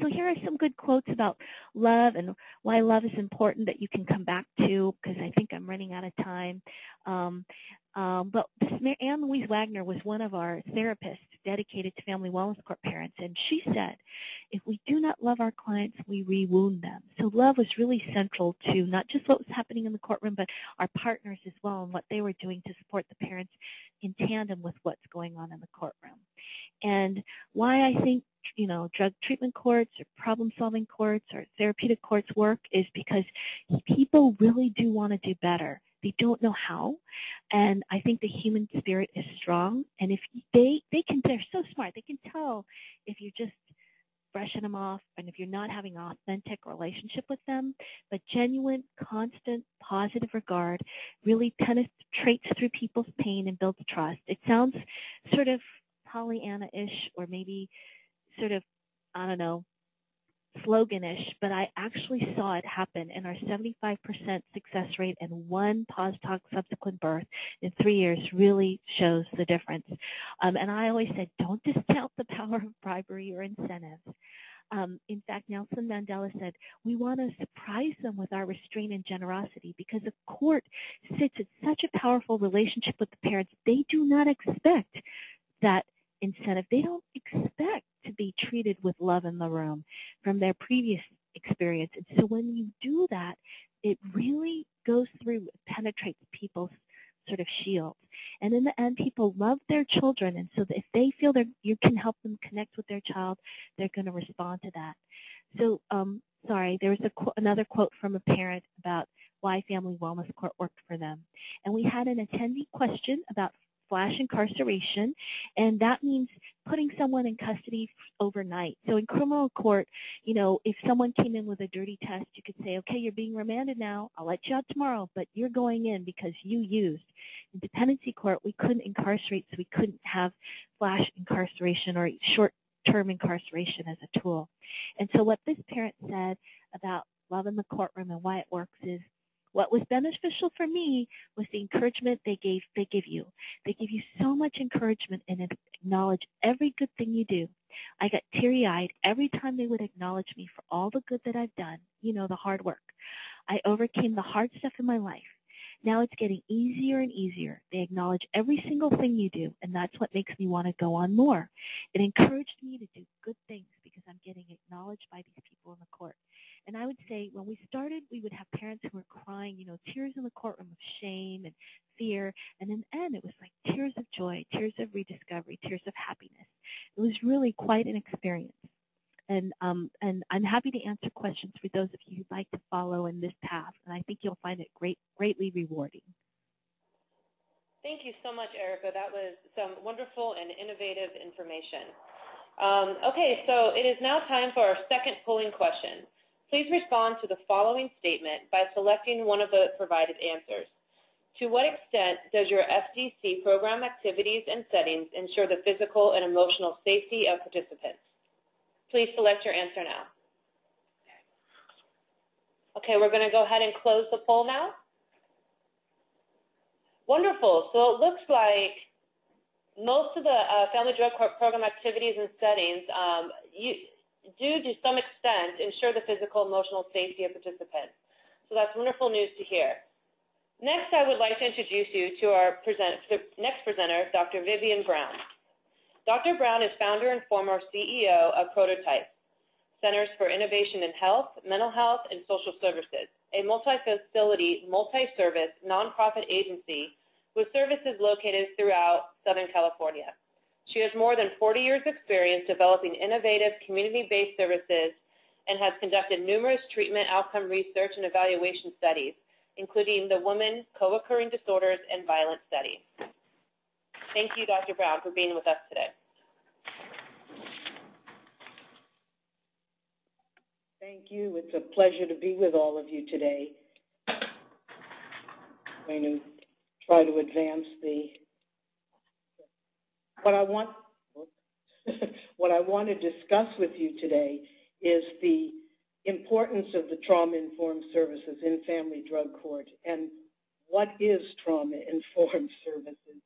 So here are some good quotes about love and why love is important that you can come back to because I think I'm running out of time. Um, um, but Anne Louise Wagner was one of our therapists dedicated to family wellness court parents, and she said, if we do not love our clients, we re-wound them. So love was really central to not just what was happening in the courtroom, but our partners as well and what they were doing to support the parents in tandem with what's going on in the courtroom. And why I think you know, drug treatment courts or problem-solving courts or therapeutic courts work is because people really do want to do better. They don't know how, and I think the human spirit is strong. And if they they can, they're so smart. They can tell if you're just brushing them off and if you're not having an authentic relationship with them. But genuine, constant, positive regard really penetrates through people's pain and builds trust. It sounds sort of Pollyanna-ish or maybe sort of, I don't know, sloganish, but I actually saw it happen in our 75% success rate and one talk subsequent birth in three years really shows the difference. Um, and I always said, don't discount the power of bribery or incentives. Um, in fact, Nelson Mandela said, we want to surprise them with our restraint and generosity because the court sits in such a powerful relationship with the parents. They do not expect that incentive. They don't expect to be treated with love in the room from their previous experience. And so when you do that, it really goes through, penetrates people's sort of shields. And in the end, people love their children, and so if they feel that you can help them connect with their child, they're going to respond to that. So, um, sorry, there was a qu another quote from a parent about why Family Wellness Court worked for them. And we had an attendee question about flash incarceration, and that means putting someone in custody overnight. So in criminal court, you know, if someone came in with a dirty test, you could say, okay, you're being remanded now. I'll let you out tomorrow, but you're going in because you used. In dependency court, we couldn't incarcerate, so we couldn't have flash incarceration or short-term incarceration as a tool. And so what this parent said about love in the courtroom and why it works is what was beneficial for me was the encouragement they gave they give you. They give you so much encouragement and acknowledge every good thing you do. I got teary-eyed every time they would acknowledge me for all the good that I've done, you know, the hard work. I overcame the hard stuff in my life. Now it's getting easier and easier. They acknowledge every single thing you do, and that's what makes me want to go on more. It encouraged me to do good things because I'm getting acknowledged by these people in the court. And I would say when we started, we would have parents who were crying, you know, tears in the courtroom of shame and fear. And in the end, it was like tears of joy, tears of rediscovery, tears of happiness. It was really quite an experience. And, um, and I'm happy to answer questions for those of you who'd like to follow in this path. And I think you'll find it great, greatly rewarding. Thank you so much, Erica. That was some wonderful and innovative information. Um, okay, so it is now time for our second polling question. Please respond to the following statement by selecting one of the provided answers. To what extent does your FDC program activities and settings ensure the physical and emotional safety of participants? Please select your answer now. Okay, we're going to go ahead and close the poll now. Wonderful. So it looks like most of the uh, Family Drug Court program activities and settings um, you, do to some extent ensure the physical emotional safety of participants. So that's wonderful news to hear. Next, I would like to introduce you to our present, next presenter, Dr. Vivian Brown. Dr. Brown is founder and former CEO of Prototype, Centers for Innovation in Health, Mental Health, and Social Services, a multi-facility, multi-service nonprofit agency with services located throughout Southern California. She has more than 40 years experience developing innovative community-based services and has conducted numerous treatment outcome research and evaluation studies, including the Women Co-occurring Disorders and Violence Study. Thank you, Dr. Brown, for being with us today. Thank you. It's a pleasure to be with all of you today. I'm going to try to advance the what I want what I want to discuss with you today is the importance of the trauma-informed services in family drug court and what is trauma-informed services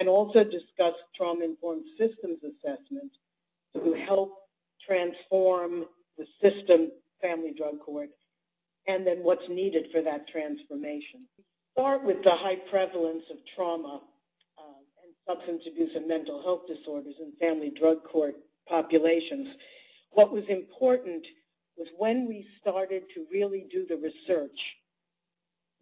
and also discuss trauma-informed systems assessment to help transform the system family drug court and then what's needed for that transformation start with the high prevalence of trauma uh, and substance abuse and mental health disorders in family drug court populations. What was important was when we started to really do the research,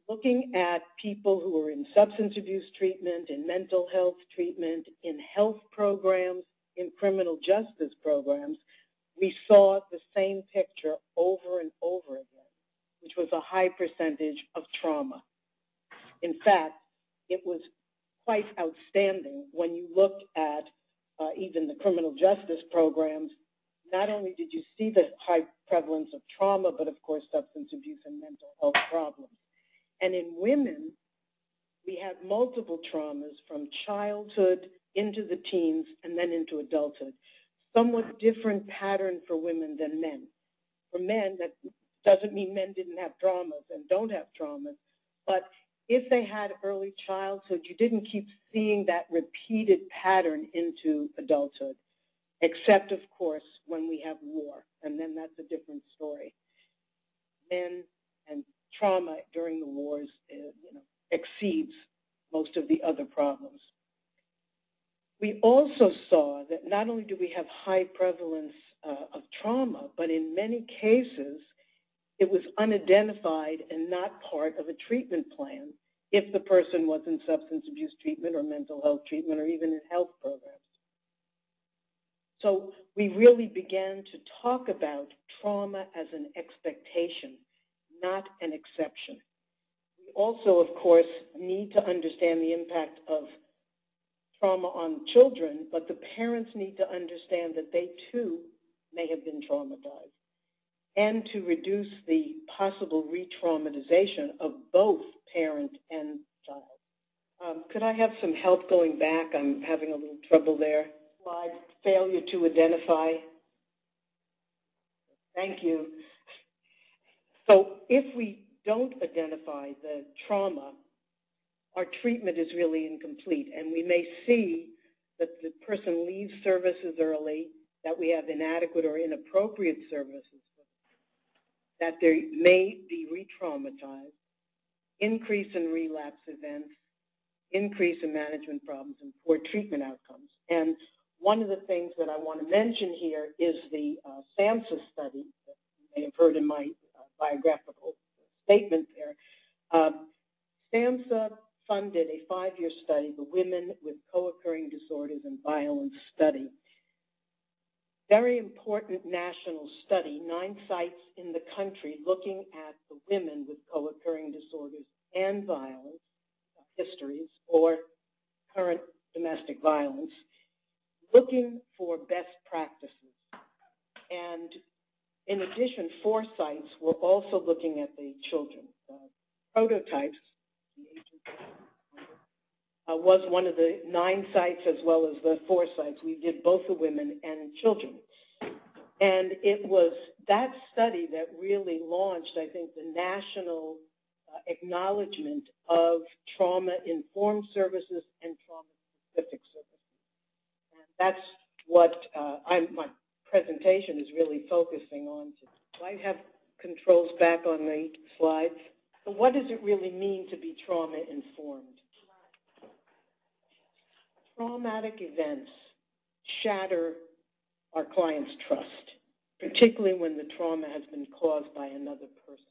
looking at people who were in substance abuse treatment, in mental health treatment, in health programs, in criminal justice programs, we saw the same picture over and over again, which was a high percentage of trauma. In fact, it was quite outstanding when you looked at uh, even the criminal justice programs. Not only did you see the high prevalence of trauma, but of course substance abuse and mental health problems. And in women, we have multiple traumas from childhood into the teens and then into adulthood. Somewhat different pattern for women than men. For men, that doesn't mean men didn't have traumas and don't have traumas, but if they had early childhood, you didn't keep seeing that repeated pattern into adulthood, except, of course, when we have war, and then that's a different story. Men and trauma during the wars uh, you know, exceeds most of the other problems. We also saw that not only do we have high prevalence uh, of trauma, but in many cases, it was unidentified and not part of a treatment plan if the person was in substance abuse treatment or mental health treatment or even in health programs. So we really began to talk about trauma as an expectation, not an exception. We also, of course, need to understand the impact of trauma on children, but the parents need to understand that they too may have been traumatized and to reduce the possible re-traumatization of both parent and child. Um, could I have some help going back? I'm having a little trouble there. Slide, failure to identify. Thank you. So if we don't identify the trauma, our treatment is really incomplete. And we may see that the person leaves services early, that we have inadequate or inappropriate services that they may be re-traumatized, increase in relapse events, increase in management problems, and poor treatment outcomes. And one of the things that I want to mention here is the uh, SAMHSA study that you may have heard in my biographical statement there. Um, SAMHSA funded a five-year study, the Women with Co-occurring Disorders and Violence Study very important national study, nine sites in the country looking at the women with co-occurring disorders and violence histories or current domestic violence, looking for best practices. And in addition, four sites were also looking at the children. Prototypes, uh, was one of the nine sites as well as the four sites. We did both the women and children. And it was that study that really launched, I think, the national uh, acknowledgement of trauma-informed services and trauma-specific services. And that's what uh, I'm, my presentation is really focusing on. I have controls back on the slides? So what does it really mean to be trauma-informed? Traumatic events shatter our client's trust, particularly when the trauma has been caused by another person.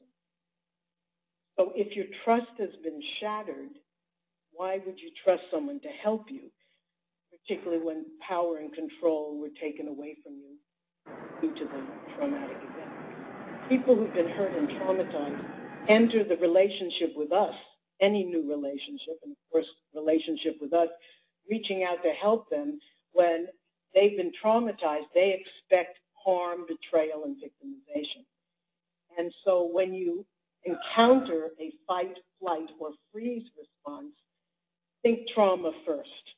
So if your trust has been shattered, why would you trust someone to help you, particularly when power and control were taken away from you due to the traumatic event? People who've been hurt and traumatized enter the relationship with us, any new relationship, and of course relationship with us, reaching out to help them when they've been traumatized, they expect harm, betrayal, and victimization. And so when you encounter a fight, flight, or freeze response, think trauma first.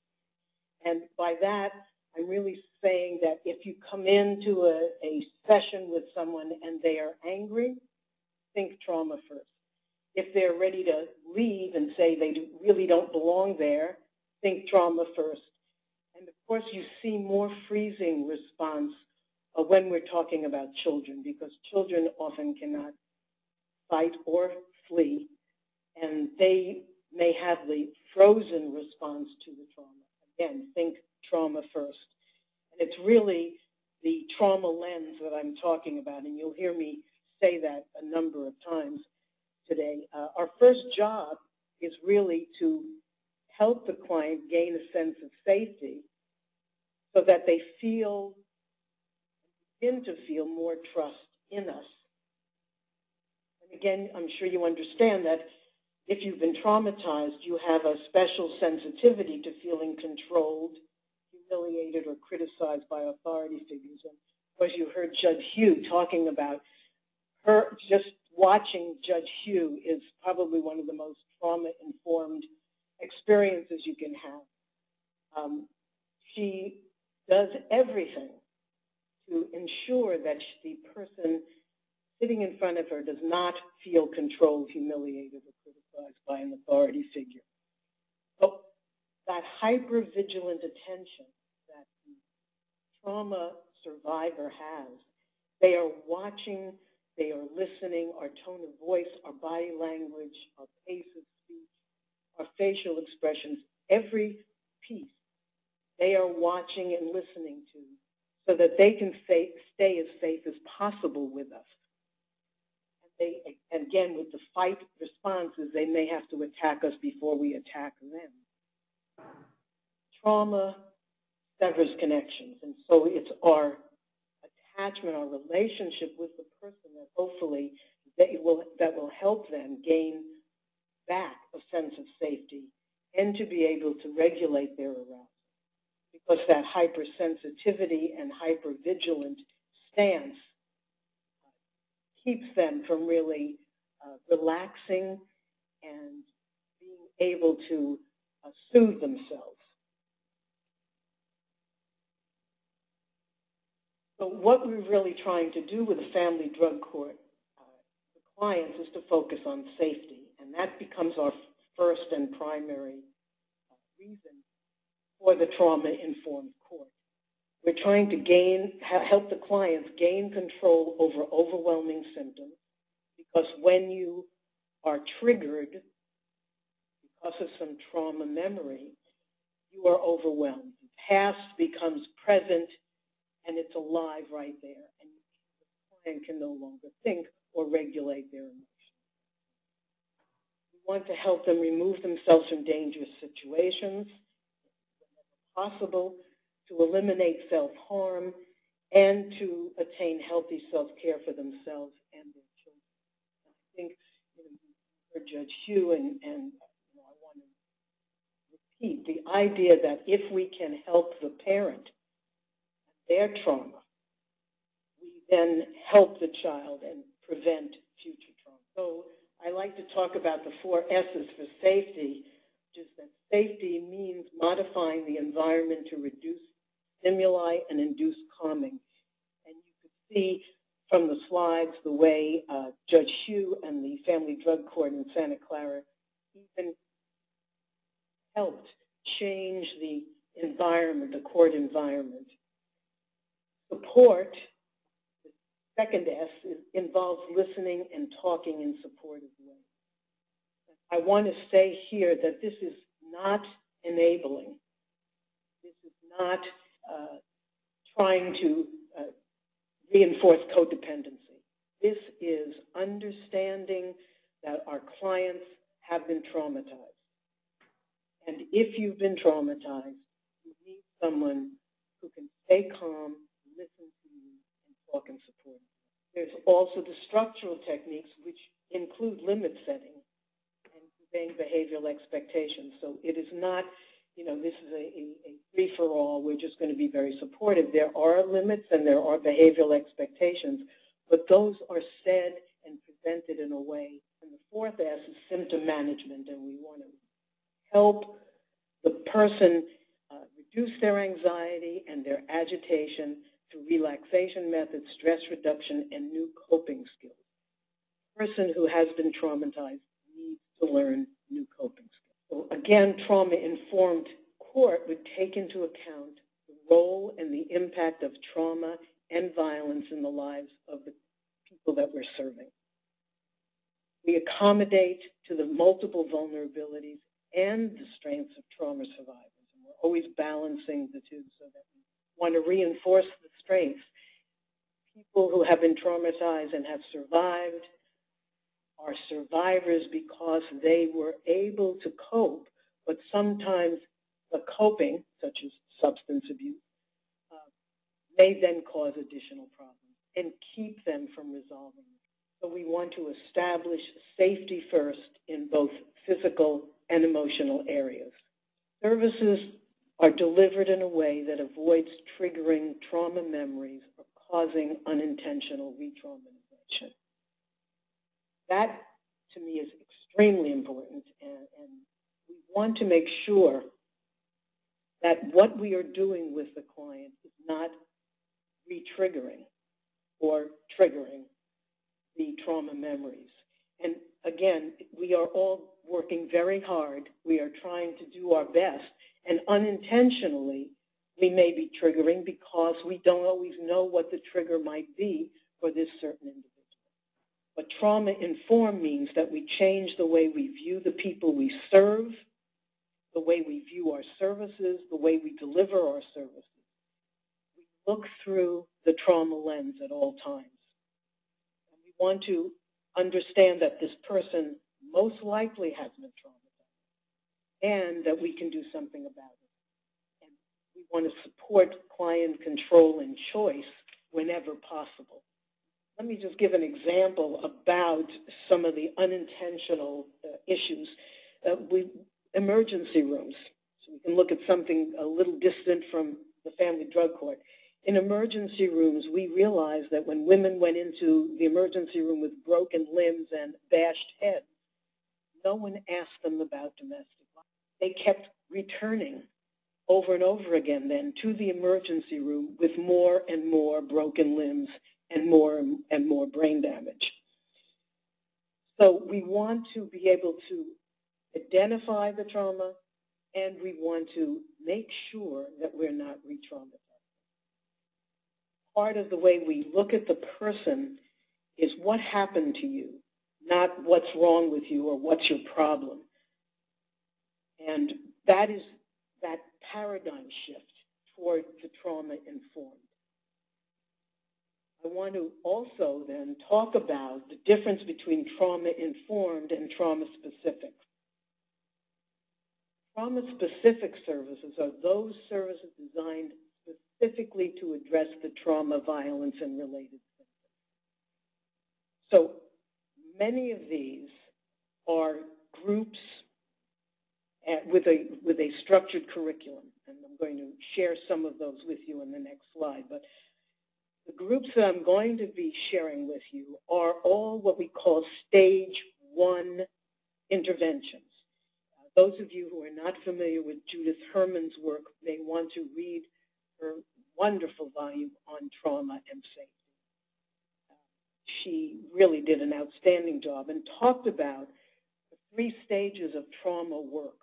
And by that, I'm really saying that if you come into a, a session with someone and they are angry, think trauma first. If they're ready to leave and say they do, really don't belong there, think trauma first. And of course, you see more freezing response uh, when we're talking about children because children often cannot fight or flee, and they may have the frozen response to the trauma. Again, think trauma first. And it's really the trauma lens that I'm talking about, and you'll hear me say that a number of times today. Uh, our first job is really to help the client gain a sense of safety so that they feel, begin to feel more trust in us. And again, I'm sure you understand that if you've been traumatized, you have a special sensitivity to feeling controlled, humiliated, or criticized by authority figures. And of course, you heard Judge Yew talking about her, just watching Judge Yew is probably one of the most trauma-informed experiences you can have. Um, she does everything to ensure that the person sitting in front of her does not feel controlled, humiliated, or criticized by an authority figure. So that hyper-vigilant attention trauma survivor has, they are watching, they are listening, our tone of voice, our body language, our pace of speech, our facial expressions, every piece they are watching and listening to so that they can stay, stay as safe as possible with us. And they, again, with the fight responses, they may have to attack us before we attack them. Trauma severs connections, and so it's our attachment, our relationship with the person that hopefully that will, that will help them gain back a sense of safety and to be able to regulate their arousal because that hypersensitivity and hypervigilant stance keeps them from really uh, relaxing and being able to uh, soothe themselves. So what we're really trying to do with the family drug court, uh, clients, is to focus on safety. And that becomes our first and primary uh, reason for the trauma-informed court. We're trying to gain, help the clients gain control over overwhelming symptoms because when you are triggered because of some trauma memory, you are overwhelmed. The past becomes present and it's alive right there. And the client can no longer think or regulate their emotions. We want to help them remove themselves from dangerous situations possible to eliminate self-harm and to attain healthy self-care for themselves and their children. And I think you know, Judge Yew and, and you know, I want to repeat the idea that if we can help the parent their trauma, we then help the child and prevent future trauma. So I like to talk about the four S's for safety, which is that safety means modifying the environment to reduce stimuli and induce calming. And you could see from the slides the way uh, Judge Yew and the Family Drug Court in Santa Clara even helped change the environment, the court environment. Support, the second S, involves listening and talking in supportive ways. I want to say here that this is not enabling. This is not uh, trying to uh, reinforce codependency. This is understanding that our clients have been traumatized. And if you've been traumatized, you need someone who can stay calm, listen to you, and talk and support. There's also the structural techniques, which include limit setting and conveying behavioral expectations. So it is not, you know, this is a, a, free-for-all. We're just going to be very supportive. There are limits and there are behavioral expectations, but those are said and presented in a way. And the fourth S is symptom management, and we want to help the person uh, reduce their anxiety and their agitation through relaxation methods, stress reduction, and new coping skills. A person who has been traumatized needs to learn new coping skills. So again, trauma-informed court would take into account the role and the impact of trauma and violence in the lives of the people that we're serving. We accommodate to the multiple vulnerabilities and the strengths of trauma survivors. And we're always balancing the two so that we want to reinforce the strengths. People who have been traumatized and have survived are survivors because they were able to cope, but sometimes the coping, such as substance abuse, uh, may then cause additional problems and keep them from resolving. So we want to establish safety first in both physical and emotional areas. Services are delivered in a way that avoids triggering trauma memories or causing unintentional re-traumatization. That, to me, is extremely important, and, and we want to make sure that what we are doing with the client is not re-triggering or triggering the trauma memories. And again, we are all working very hard. We are trying to do our best. And unintentionally, we may be triggering because we don't always know what the trigger might be for this certain individual. But trauma-informed means that we change the way we view the people we serve, the way we view our services, the way we deliver our services. We look through the trauma lens at all times. And we want to understand that this person most likely has been traumatized and that we can do something about it. And we want to support client control and choice whenever possible. Let me just give an example about some of the unintentional uh, issues. Uh, we, emergency rooms. So we can look at something a little distant from the family drug court. In emergency rooms, we realized that when women went into the emergency room with broken limbs and bashed heads, no one asked them about domestic. They kept returning over and over again then to the emergency room with more and more broken limbs and more and more brain damage. So we want to be able to identify the trauma and we want to make sure that we're not re-traumatized. Part of the way we look at the person is what happened to you not what's wrong with you or what's your problem. And that is that paradigm shift toward the trauma-informed. I want to also then talk about the difference between trauma-informed and trauma-specific. Trauma-specific services are those services designed specifically to address the trauma, violence, and related symptoms. So Many of these are groups with a with a structured curriculum. And I'm going to share some of those with you in the next slide. But the groups that I'm going to be sharing with you are all what we call stage one interventions. Uh, those of you who are not familiar with Judith Herman's work may want to read her wonderful volume on trauma and safety. Uh, she really did an outstanding job and talked about the three stages of trauma work.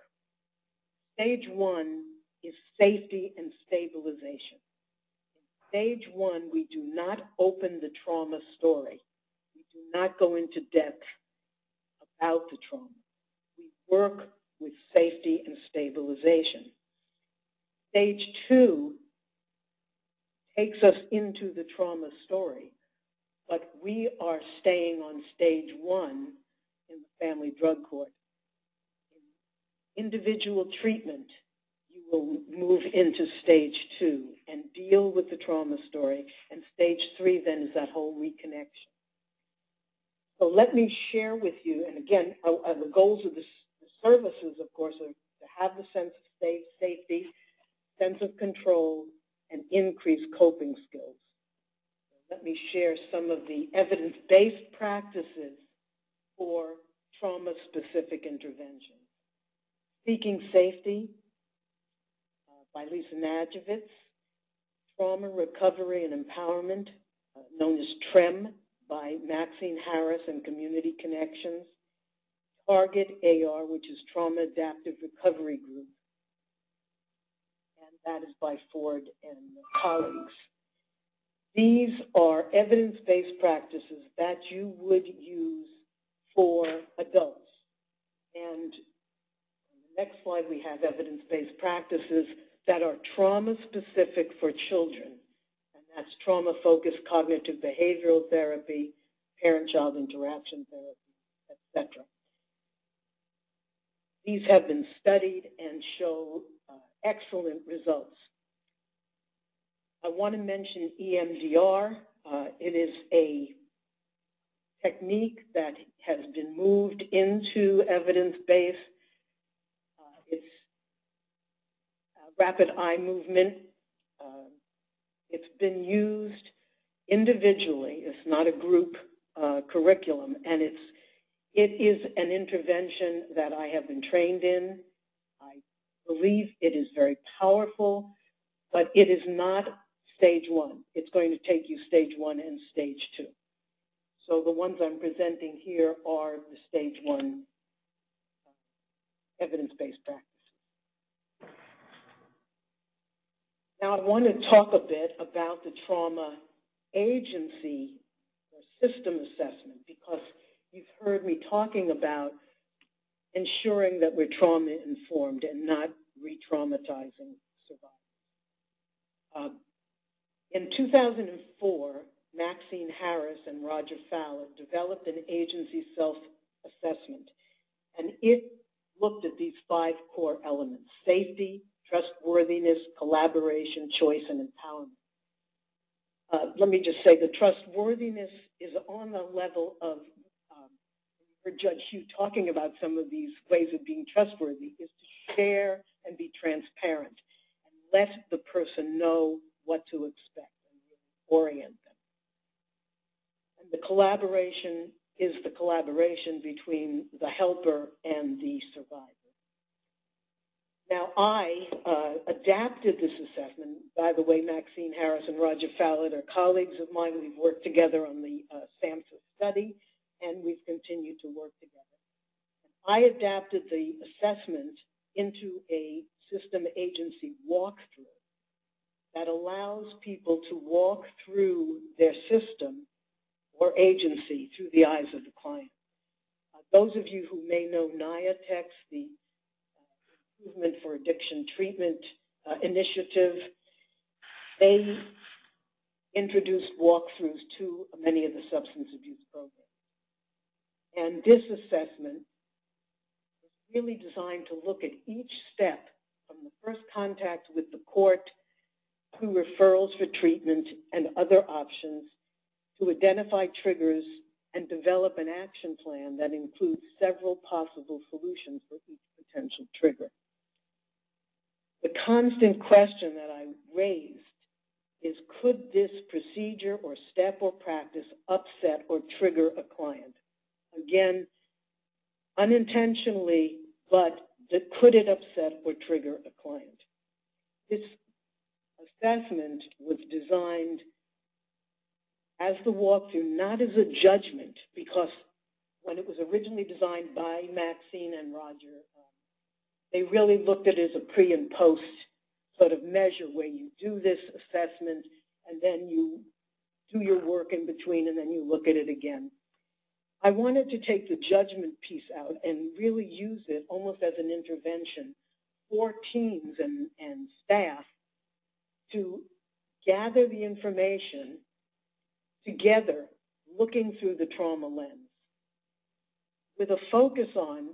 Stage one is safety and stabilization. In stage one, we do not open the trauma story. We do not go into depth about the trauma. We work with safety and stabilization. Stage two takes us into the trauma story, but we are staying on stage one in the family drug court. In individual treatment, you will move into stage two and deal with the trauma story, and stage three then is that whole reconnection. So let me share with you, and again, uh, uh, the goals of the, the, services, of course, are to have the sense of safe, safety, sense of control, and increase coping skills. Let me share some of the evidence-based practices for trauma-specific interventions. Seeking Safety uh, by Lisa Najavits, Trauma Recovery and Empowerment, uh, known as TREM, by Maxine Harris and Community Connections, Target AR, which is Trauma Adaptive Recovery Group, and that is by Ford and colleagues. These are evidence-based practices that you would use for adults. And next slide, we have evidence-based practices that are trauma-specific for children. And that's trauma-focused cognitive behavioral therapy, parent-child interaction therapy, etc. These have been studied and show uh, excellent results. I want to mention EMDR. Uh, it is a technique that has been moved into evidence-based. Uh, it's rapid eye movement it's been used individually. It's not a group uh, curriculum, and it's it is an intervention that I have been trained in. I believe it is very powerful, but it is not stage one. It's going to take you stage one and stage two. So the ones I'm presenting here are the stage one uh, evidence-based practice. Now I want to talk a bit about the trauma agency or system assessment because you've heard me talking about ensuring that we're trauma informed and not re-traumatizing survivors. Uh, in 2004, Maxine Harris and Roger Fallot developed an agency self-assessment, and it looked at these five core elements, safety, trustworthiness, collaboration, choice, and empowerment. Uh, let me just say the trustworthiness is on the level of, um, Judge Yew talking about some of these ways of being trustworthy, is to share and be transparent and let the person know what to expect and orient them. And the collaboration is the collaboration between the helper and the survivor. Now, I uh, adapted this assessment. By the way, Maxine Harris and Roger Fallot are colleagues of mine. We've worked together on the uh, SAMHSA study, and we've continued to work together. I adapted the assessment into a system agency walkthrough that allows people to walk through their system or agency through the eyes of the client. Uh, those of you who may know NIATx, the Improvement for Addiction Treatment uh, Initiative. They introduced walkthroughs to many of the substance abuse programs. And this assessment is really designed to look at each step from the first contact with the court to referrals for treatment and other options to identify triggers and develop an action plan that includes several possible solutions for each potential trigger. The constant question that I raised is could this procedure or step or practice upset or trigger a client? Again, unintentionally, but could it upset or trigger a client? This assessment was designed as the walkthrough, not as a judgment, because when it was originally designed by Maxine and Roger, um, they really looked at it as a pre and post sort of measure where you do this assessment and then you do your work in between and then you look at it again. I wanted to take the judgment piece out and really use it almost as an intervention for teams and, and staff to gather the information together looking through the trauma lens with a focus on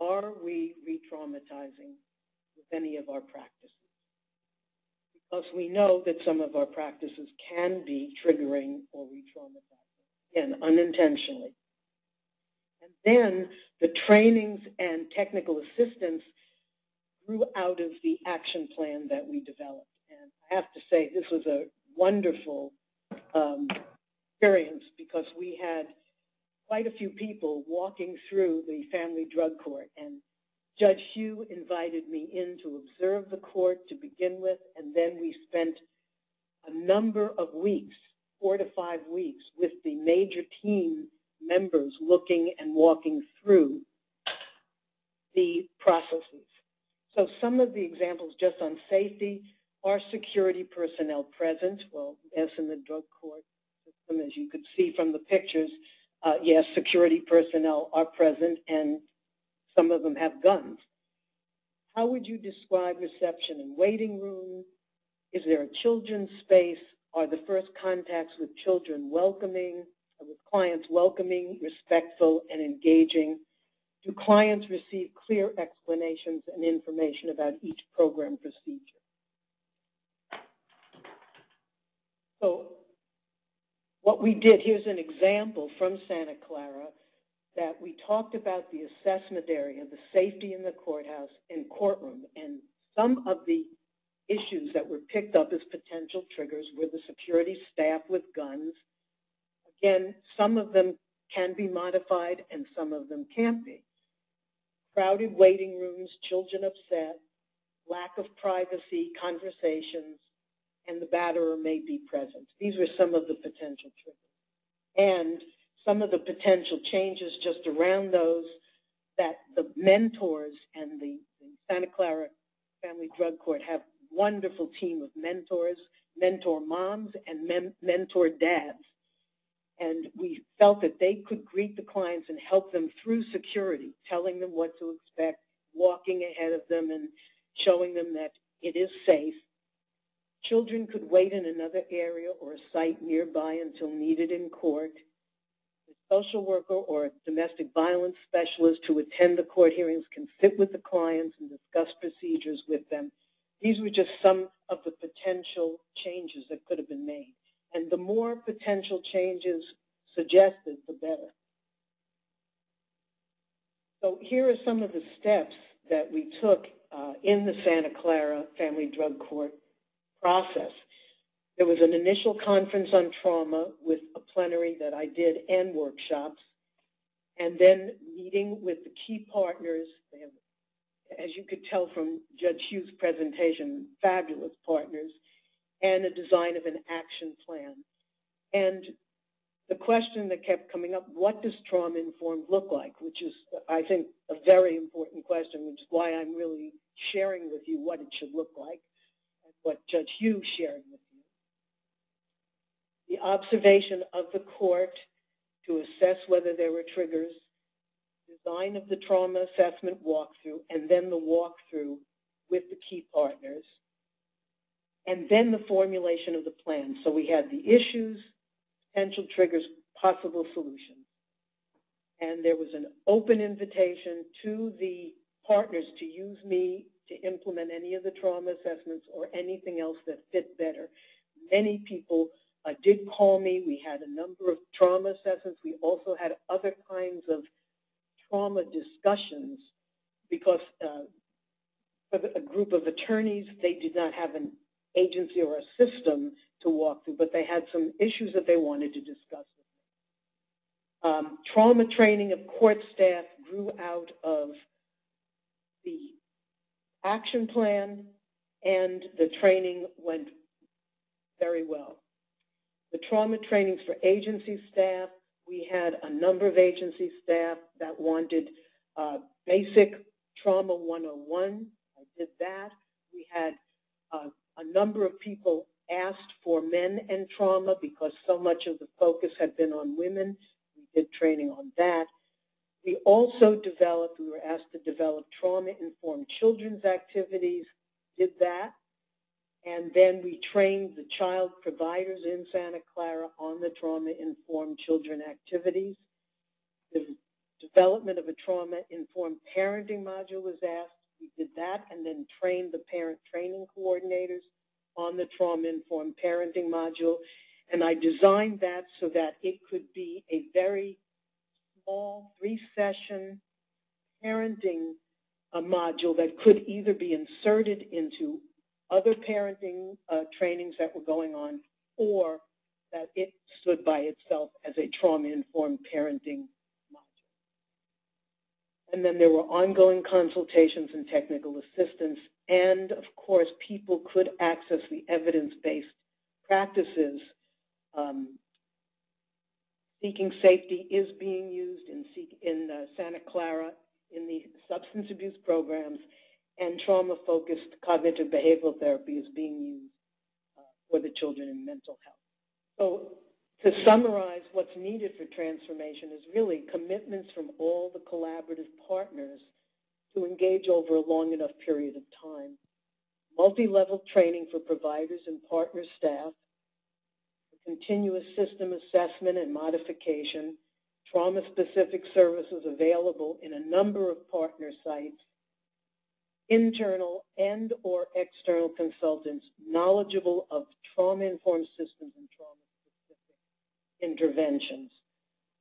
are we re-traumatizing with any of our practices? Because we know that some of our practices can be triggering or re-traumatizing, again, unintentionally. And then the trainings and technical assistance grew out of the action plan that we developed. And I have to say this was a wonderful um, experience because we had quite a few people walking through the family drug court and Judge Yew invited me in to observe the court to begin with and then we spent a number of weeks, four to five weeks, with the major team members looking and walking through the processes. So some of the examples just on safety, are security personnel present? Well, yes, in the drug court system, as you could see from the pictures, uh, yes, security personnel are present and some of them have guns. How would you describe reception and waiting room? Is there a children's space? Are the first contacts with children welcoming, with clients welcoming, respectful, and engaging? Do clients receive clear explanations and information about each program procedure? So what we did, here's an example from Santa Clara that we talked about the assessment area, the safety in the courthouse and courtroom, and some of the issues that were picked up as potential triggers were the security staff with guns. Again, some of them can be modified and some of them can't be. Crowded waiting rooms, children upset, lack of privacy, conversations, and the batterer may be present. These were some of the potential triggers. And some of the potential changes just around those that the mentors and the, the Santa Clara Family Drug Court have wonderful team of mentors, mentor moms and men, mentor dads. And we felt that they could greet the clients and help them through security, telling them what to expect, walking ahead of them and showing them that it is safe Children could wait in another area or a site nearby until needed in court. A social worker or a domestic violence specialist who attend the court hearings can sit with the clients and discuss procedures with them. These were just some of the potential changes that could have been made. And the more potential changes suggested, the better. So here are some of the steps that we took uh, in the Santa Clara Family Drug Court process. There was an initial conference on trauma with a plenary that I did and workshops, and then meeting with the key partners. Have, as you could tell from Judge Yew's presentation, fabulous partners, and a design of an action plan. And the question that kept coming up, what does trauma-informed look like? Which is, I think, a very important question, which is why I'm really sharing with you what it should look like what Judge Yew shared with you. The observation of the court to assess whether there were triggers, design of the trauma assessment walkthrough, and then the walkthrough with the key partners, and then the formulation of the plan. So we had the issues, potential triggers, possible solutions. And there was an open invitation to the partners to use me to implement any of the trauma assessments or anything else that fit better. Many people uh, did call me. We had a number of trauma assessments. We also had other kinds of trauma discussions because uh, for the, a group of attorneys, they did not have an agency or a system to walk through, but they had some issues that they wanted to discuss. Um, trauma training of court staff grew out of the action plan, and the training went very well. The trauma trainings for agency staff, we had a number of agency staff that wanted uh, basic trauma 101. I did that. We had uh, a number of people asked for men and trauma because so much of the focus had been on women. We did training on that. We also developed, we were asked to develop trauma-informed children's activities, did that. And then we trained the child providers in Santa Clara on the trauma-informed children activities. The development of a trauma-informed parenting module was asked. We did that and then trained the parent training coordinators on the trauma-informed parenting module. And I designed that so that it could be a very small three-session parenting uh, module that could either be inserted into other parenting uh, trainings that were going on or that it stood by itself as a trauma-informed parenting module. And then there were ongoing consultations and technical assistance. And, of course, people could access the evidence-based practices. Um, seeking safety is being used in, in uh, Santa Clara in the substance abuse programs and trauma-focused cognitive behavioral therapy is being used uh, for the children in mental health. So to summarize what's needed for transformation is really commitments from all the collaborative partners to engage over a long enough period of time, multi-level training for providers and partner staff, continuous system assessment and modification, trauma-specific services available in a number of partner sites, internal and or external consultants knowledgeable of trauma-informed systems and trauma-specific interventions.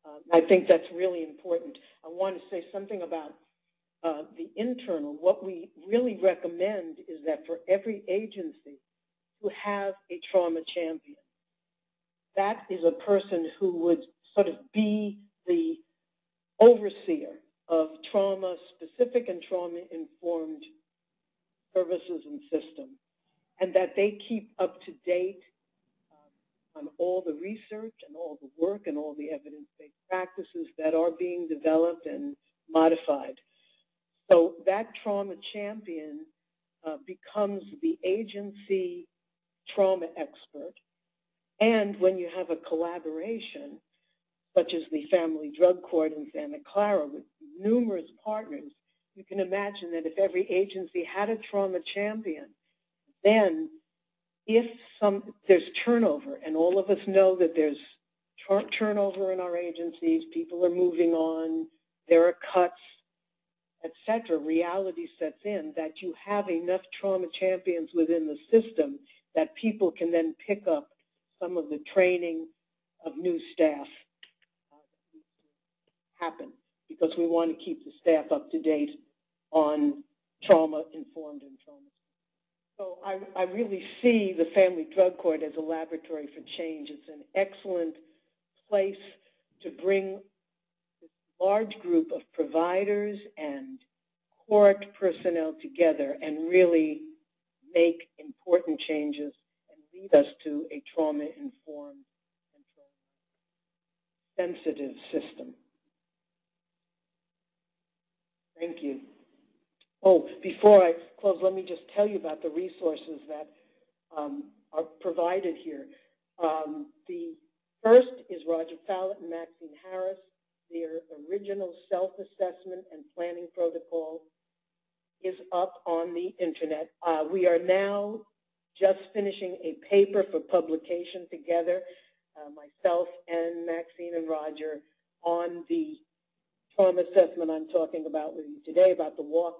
Um, I think that's really important. I want to say something about uh, the internal. What we really recommend is that for every agency to have a trauma champion. That is a person who would sort of be the overseer of trauma-specific and trauma-informed services and systems, and that they keep up to date um, on all the research and all the work and all the evidence-based practices that are being developed and modified. So that trauma champion uh, becomes the agency trauma expert. And when you have a collaboration, such as the Family Drug Court in Santa Clara with numerous partners, you can imagine that if every agency had a trauma champion, then if some there's turnover, and all of us know that there's turnover in our agencies, people are moving on, there are cuts, etc., reality sets in that you have enough trauma champions within the system that people can then pick up some of the training of new staff uh, happen because we want to keep the staff up to date on trauma-informed and trauma. So I, I really see the Family Drug Court as a laboratory for change. It's an excellent place to bring this large group of providers and court personnel together and really make important changes lead us to a trauma-informed and trauma-sensitive system. Thank you. Oh, before I close, let me just tell you about the resources that um, are provided here. Um, the first is Roger Fallot and Maxine Harris. Their original self-assessment and planning protocol is up on the internet. Uh, we are now just finishing a paper for publication together, uh, myself and Maxine and Roger, on the trauma assessment I'm talking about with you today, about the walk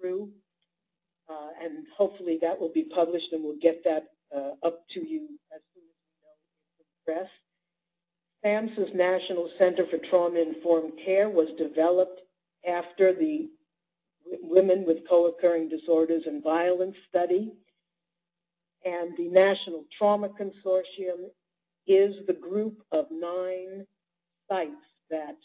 through, uh, and hopefully that will be published and we'll get that uh, up to you as soon as we know it's press. SAMHSA's National Center for Trauma-Informed Care was developed after the Women with Co-Occurring Disorders and Violence Study. And the National Trauma Consortium is the group of nine sites that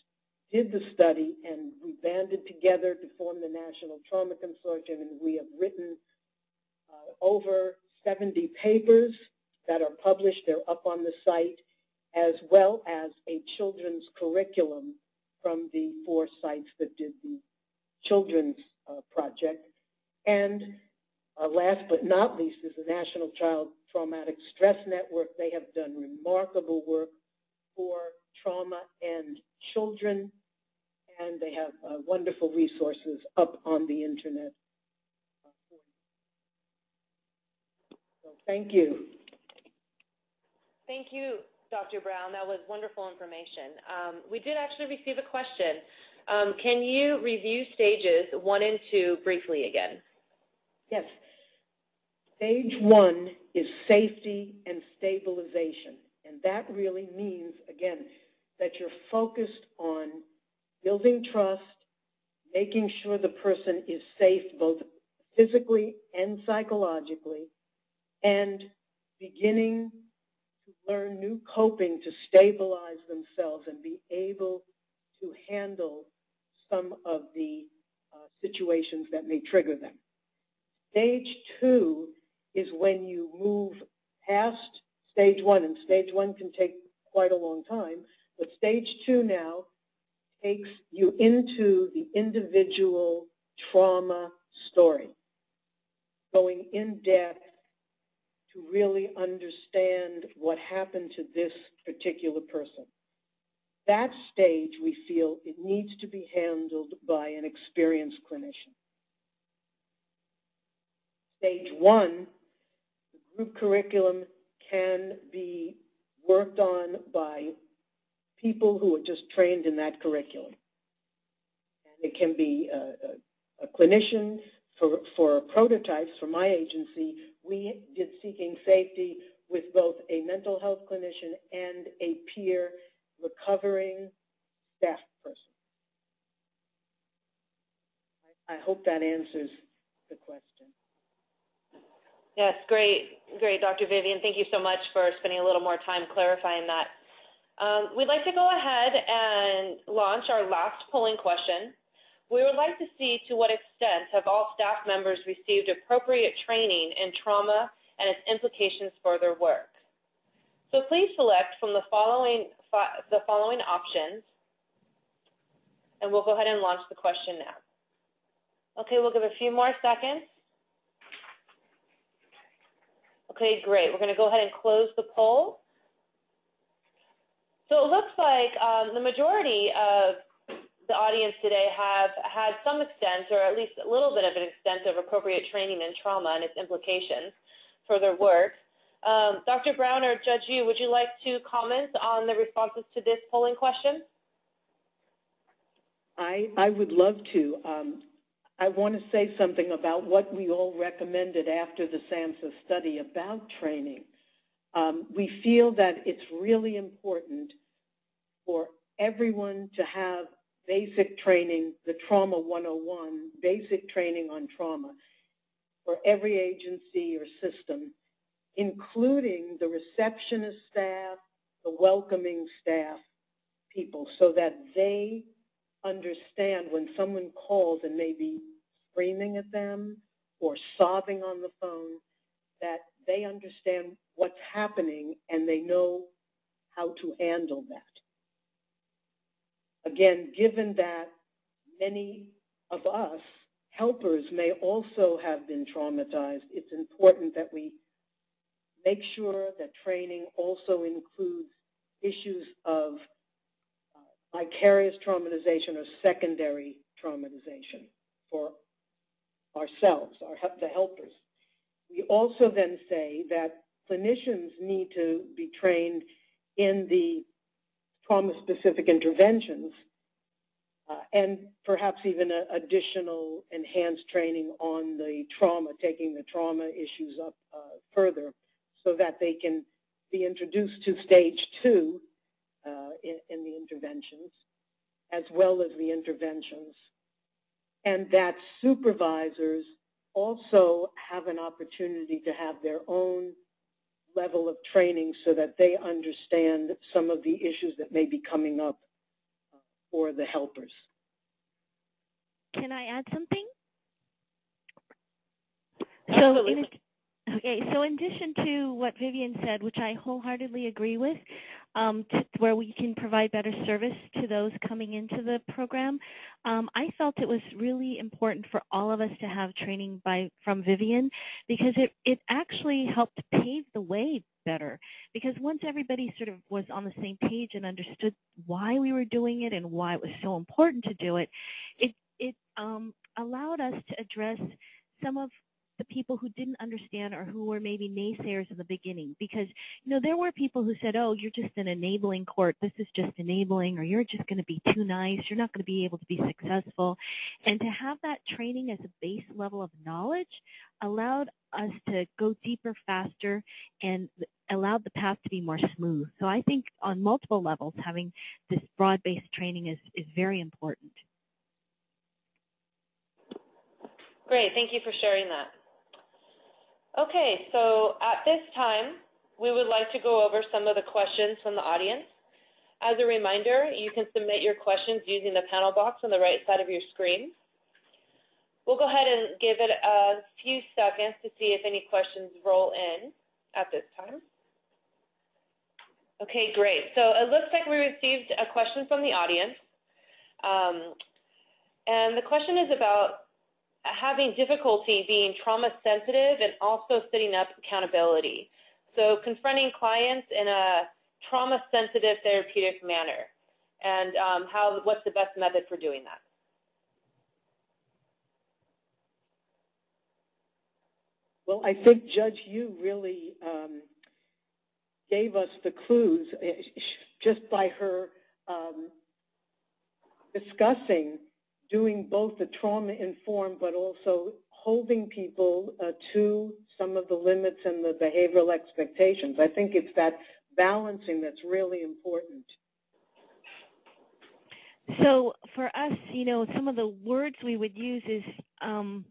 did the study, and we banded together to form the National Trauma Consortium, and we have written uh, over 70 papers that are published. They're up on the site, as well as a children's curriculum from the four sites that did the children's uh, project. And uh, last but not least is the National Child Traumatic Stress Network. They have done remarkable work for trauma and children, and they have uh, wonderful resources up on the internet. So thank you. Thank you, Dr. Brown. That was wonderful information. Um, we did actually receive a question. Um, can you review stages one and two briefly again? Yes. Stage one is safety and stabilization. And that really means, again, that you're focused on building trust, making sure the person is safe both physically and psychologically, and beginning to learn new coping to stabilize themselves and be able to handle some of the uh, situations that may trigger them. Stage two is when you move past stage one, and stage one can take quite a long time, but stage two now takes you into the individual trauma story, going in depth to really understand what happened to this particular person. That stage, we feel, it needs to be handled by an experienced clinician. Stage one, group curriculum can be worked on by people who are just trained in that curriculum. And it can be a, a, a clinician for, for prototypes for my agency. We did Seeking Safety with both a mental health clinician and a peer recovering staff person. I, I hope that answers the question. Yes, great, great, Dr. Vivian. Thank you so much for spending a little more time clarifying that. Um, we'd like to go ahead and launch our last polling question. We would like to see to what extent have all staff members received appropriate training in trauma and its implications for their work. So please select from the following, the following options, and we'll go ahead and launch the question now. Okay, we'll give a few more seconds. Okay, great. We're going to go ahead and close the poll. So it looks like um, the majority of the audience today have had some extent, or at least a little bit of an extent of appropriate training in trauma and its implications for their work. Um, Dr. Brown or Judge Yew, would you like to comment on the responses to this polling question? I, I would love to. Um, I want to say something about what we all recommended after the SAMHSA study about training. Um, we feel that it's really important for everyone to have basic training, the Trauma 101, basic training on trauma for every agency or system, including the receptionist staff, the welcoming staff people, so that they understand when someone calls and may be screaming at them or sobbing on the phone, that they understand what's happening and they know how to handle that. Again, given that many of us, helpers, may also have been traumatized, it's important that we make sure that training also includes issues of uh, vicarious traumatization or secondary traumatization for ourselves, our, the helpers. We also then say that clinicians need to be trained in the trauma-specific interventions uh, and perhaps even a, additional enhanced training on the trauma, taking the trauma issues up uh, further so that they can be introduced to stage two uh, in, in the interventions as well as the interventions and that supervisors also have an opportunity to have their own level of training so that they understand some of the issues that may be coming up uh, for the helpers. Can I add something? Absolutely. So in, okay, so in addition to what Vivian said, which I wholeheartedly agree with, um, to, where we can provide better service to those coming into the program, um, I felt it was really important for all of us to have training by from Vivian because it, it actually helped pave the way better. Because once everybody sort of was on the same page and understood why we were doing it and why it was so important to do it, it, it um, allowed us to address some of the people who didn't understand or who were maybe naysayers in the beginning. Because you know there were people who said oh you're just an enabling court this is just enabling or you're just going to be too nice. You're not going to be able to be successful. And to have that training as a base level of knowledge allowed us to go deeper faster and allowed the path to be more smooth. So I think on multiple levels having this broad-based training is, is very important. Great, thank you for sharing that. Okay, so at this time, we would like to go over some of the questions from the audience. As a reminder, you can submit your questions using the panel box on the right side of your screen. We'll go ahead and give it a few seconds to see if any questions roll in at this time. Okay, great. So it looks like we received a question from the audience. Um, and the question is about having difficulty being trauma sensitive and also setting up accountability. So confronting clients in a trauma sensitive therapeutic manner and um, how, what's the best method for doing that? Well, I think Judge Yew really um, gave us the clues eh, just by her um, discussing doing both the trauma-informed but also holding people uh, to some of the limits and the behavioral expectations. I think it's that balancing that's really important. So for us, you know, some of the words we would use is um,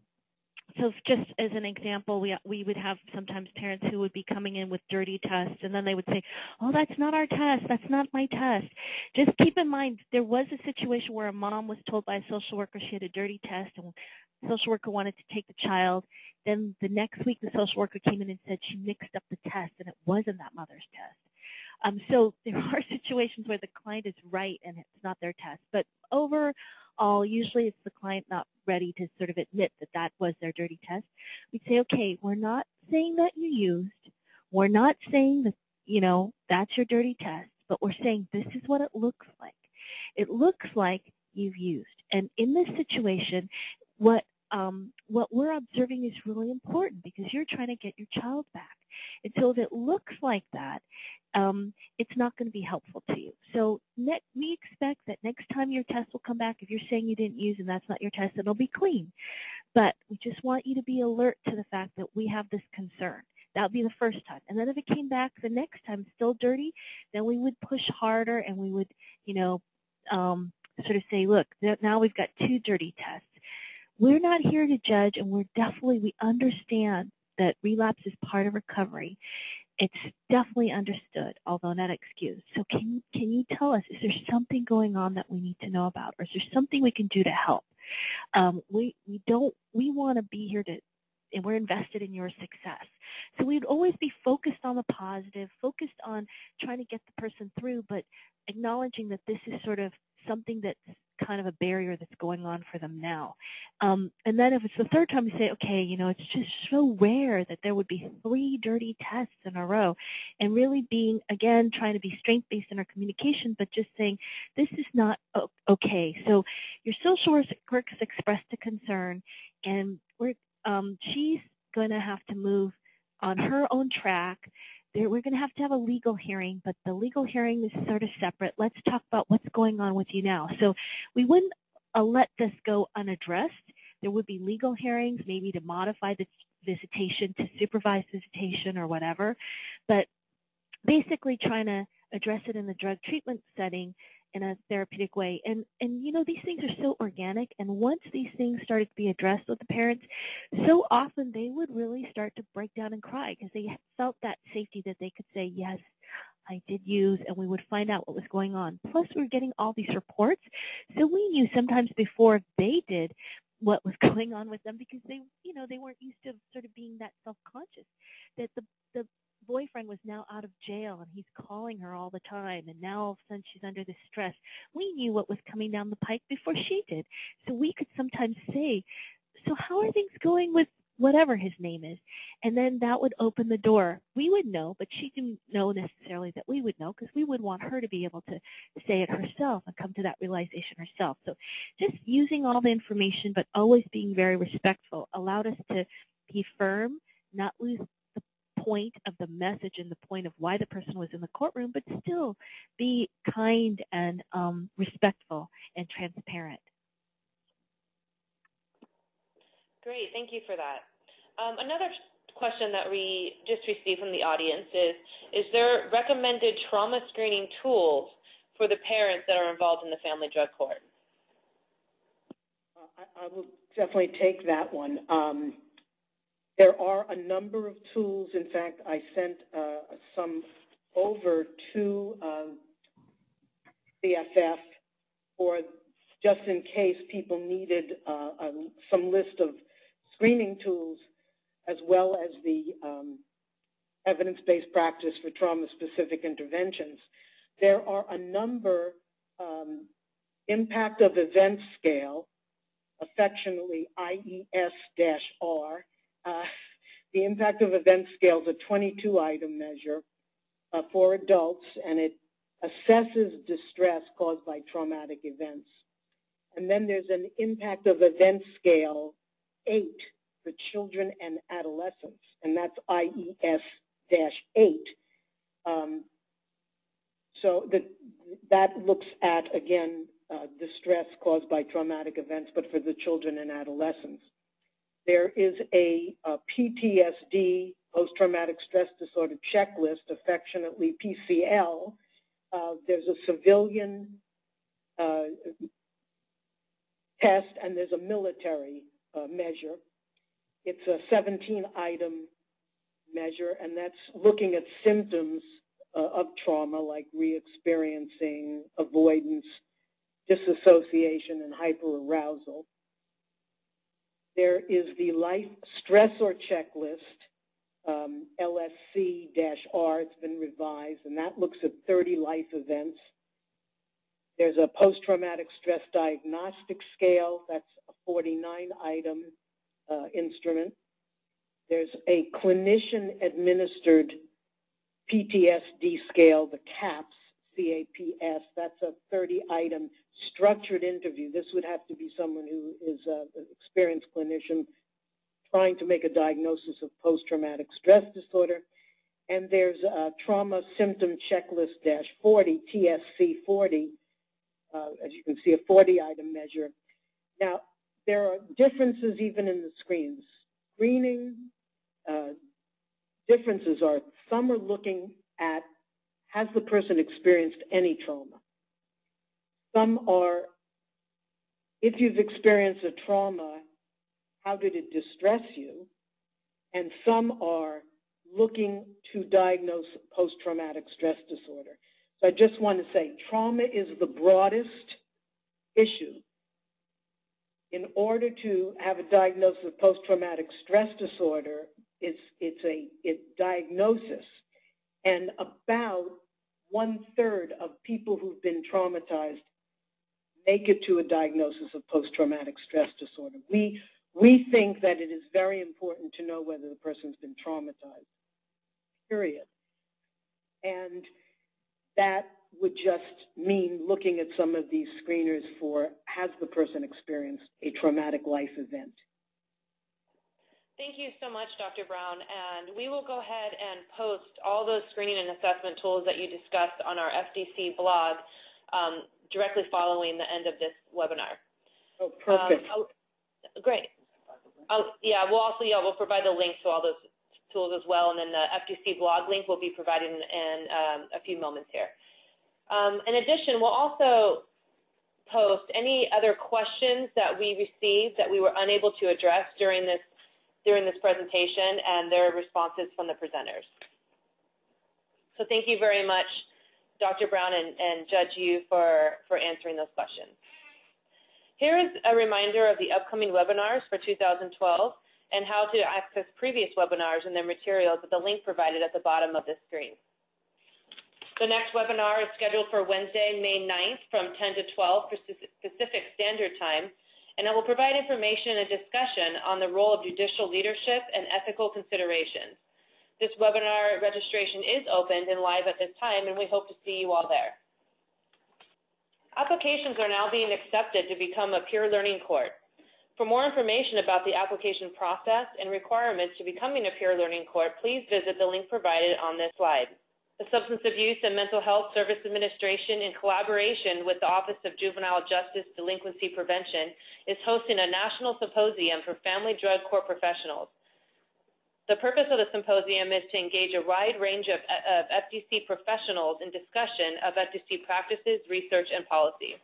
so just as an example, we, we would have sometimes parents who would be coming in with dirty tests, and then they would say, oh, that's not our test. That's not my test. Just keep in mind, there was a situation where a mom was told by a social worker she had a dirty test, and social worker wanted to take the child. Then the next week, the social worker came in and said she mixed up the test, and it wasn't that mother's test. Um, so there are situations where the client is right and it's not their test. But overall, usually it's the client not ready to sort of admit that that was their dirty test. We'd say, okay, we're not saying that you used. We're not saying that, you know, that's your dirty test, but we're saying this is what it looks like. It looks like you've used. And in this situation, what um, what we're observing is really important because you're trying to get your child back. And so if it looks like that, um, it's not going to be helpful to you. So we expect that next time your test will come back, if you're saying you didn't use and that's not your test, it'll be clean. But we just want you to be alert to the fact that we have this concern. That would be the first time. And then if it came back the next time still dirty, then we would push harder and we would, you know, um, sort of say, look, now we've got two dirty tests. We're not here to judge and we're definitely, we understand that relapse is part of recovery. It's definitely understood, although not excused. So can, can you tell us, is there something going on that we need to know about, or is there something we can do to help? Um, we, we don't, we want to be here to, and we're invested in your success. So we'd always be focused on the positive, focused on trying to get the person through, but acknowledging that this is sort of something that's kind of a barrier that's going on for them now. Um, and then if it's the third time, you say, okay, you know, it's just so rare that there would be three dirty tests in a row. And really being, again, trying to be strength-based in our communication, but just saying, this is not okay. So your social worker has expressed a concern, and we're, um, she's going to have to move on her own track we're going to have to have a legal hearing, but the legal hearing is sort of separate. Let's talk about what's going on with you now. So we wouldn't uh, let this go unaddressed. There would be legal hearings, maybe to modify the visitation to supervised visitation or whatever, but basically trying to address it in the drug treatment setting in a therapeutic way. And, and you know, these things are so organic. And once these things started to be addressed with the parents, so often they would really start to break down and cry because they felt that safety that they could say, yes, I did use, and we would find out what was going on. Plus, we were getting all these reports, so we knew sometimes before they did what was going on with them because they, you know, they weren't used to sort of being that self-conscious. That the the boyfriend was now out of jail and he's calling her all the time and now all of a sudden she's under this stress. We knew what was coming down the pike before she did. So we could sometimes say, so how are things going with whatever his name is? And then that would open the door. We would know, but she didn't know necessarily that we would know because we would want her to be able to say it herself and come to that realization herself. So just using all the information but always being very respectful allowed us to be firm, not lose point of the message and the point of why the person was in the courtroom, but still be kind and um, respectful and transparent. Great, thank you for that. Um, another question that we just received from the audience is, is there recommended trauma screening tools for the parents that are involved in the family drug court? Uh, I, I, will definitely take that one. Um, there are a number of tools. In fact, I sent uh, some over to um, CFF for just in case people needed uh, some list of screening tools as well as the um, evidence-based practice for trauma-specific interventions. There are a number um, impact of event scale, affectionately IES-R, uh, the impact of event scale is a 22-item measure uh, for adults, and it assesses distress caused by traumatic events. And then there's an impact of event scale 8 for children and adolescents, and that's IES-8. Um, so the, that looks at, again, uh, distress caused by traumatic events, but for the children and adolescents. There is a, a PTSD, post-traumatic stress disorder checklist, affectionately PCL. Uh, there's a civilian uh, test, and there's a military uh, measure. It's a 17-item measure, and that's looking at symptoms uh, of trauma like re-experiencing, avoidance, disassociation, and hyperarousal. There is the life stressor checklist, um, LSC-R. It's been revised, and that looks at 30 life events. There's a post-traumatic stress diagnostic scale. That's a 49-item uh, instrument. There's a clinician-administered PTSD scale, the CAPS, CAPS. That's a 30-item structured interview. This would have to be someone who is an experienced clinician trying to make a diagnosis of post-traumatic stress disorder. And there's a trauma symptom checklist 40, TSC 40, uh, as you can see, a 40-item measure. Now, there are differences even in the screens. Screening uh, differences are some are looking at has the person experienced any trauma? Some are, if you've experienced a trauma, how did it distress you? And some are looking to diagnose post-traumatic stress disorder. So I just want to say trauma is the broadest issue. In order to have a diagnosis of post-traumatic stress disorder, it's, it's a it diagnosis. And about one-third of people who've been traumatized make it to a diagnosis of post-traumatic stress disorder. We, we think that it is very important to know whether the person's been traumatized, period. And that would just mean looking at some of these screeners for has the person experienced a traumatic life event. Thank you so much, Dr. Brown. And we will go ahead and post all those screening and assessment tools that you discussed on our FDC blog um, directly following the end of this webinar. Oh, perfect. Um, great. I'll, yeah, we'll also yeah we'll provide the links to all those tools as well, and then the FDC blog link will be provided in, in um, a few moments here. Um, in addition, we'll also post any other questions that we received that we were unable to address during this during this presentation and their responses from the presenters. So thank you very much, Dr. Brown and, and Judge Yew, for, for answering those questions. Here is a reminder of the upcoming webinars for 2012 and how to access previous webinars and their materials at the link provided at the bottom of this screen. The next webinar is scheduled for Wednesday, May 9th from 10 to 12 Pacific Standard Time, and it will provide information and discussion on the role of judicial leadership and ethical considerations. This webinar registration is opened and live at this time, and we hope to see you all there. Applications are now being accepted to become a peer learning court. For more information about the application process and requirements to becoming a peer learning court, please visit the link provided on this slide. The Substance Abuse and Mental Health Service Administration, in collaboration with the Office of Juvenile Justice Delinquency Prevention, is hosting a national symposium for family drug court professionals. The purpose of the symposium is to engage a wide range of, of FDC professionals in discussion of FDC practices, research, and policy.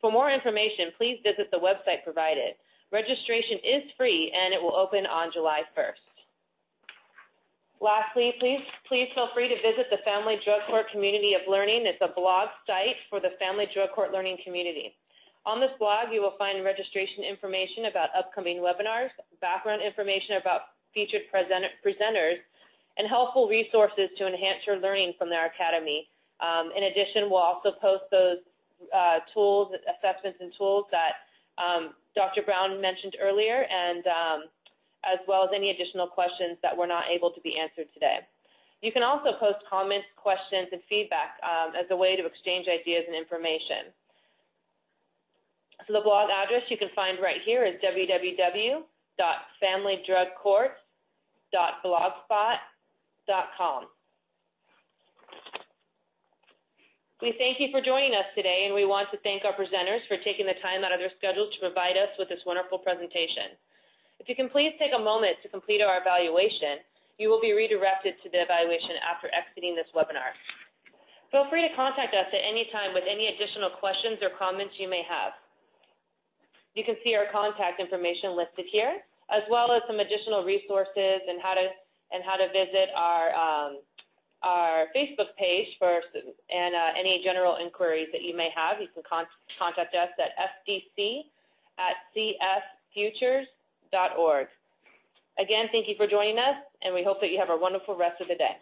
For more information, please visit the website provided. Registration is free and it will open on July 1st. Lastly, please, please feel free to visit the Family Drug Court Community of Learning. It's a blog site for the Family Drug Court Learning community. On this blog, you will find registration information about upcoming webinars, background information about featured present presenters, and helpful resources to enhance your learning from our academy. Um, in addition, we'll also post those uh, tools, assessments, and tools that um, Dr. Brown mentioned earlier, and um, as well as any additional questions that were not able to be answered today. You can also post comments, questions, and feedback um, as a way to exchange ideas and information. So the blog address you can find right here is www.familydrugcourt.blogspot.com. We thank you for joining us today, and we want to thank our presenters for taking the time out of their schedule to provide us with this wonderful presentation. If you can please take a moment to complete our evaluation, you will be redirected to the evaluation after exiting this webinar. Feel free to contact us at any time with any additional questions or comments you may have. You can see our contact information listed here, as well as some additional resources and how to and how to visit our um, our Facebook page for and uh, any general inquiries that you may have. You can con contact us at fdc at cffutures Again, thank you for joining us, and we hope that you have a wonderful rest of the day.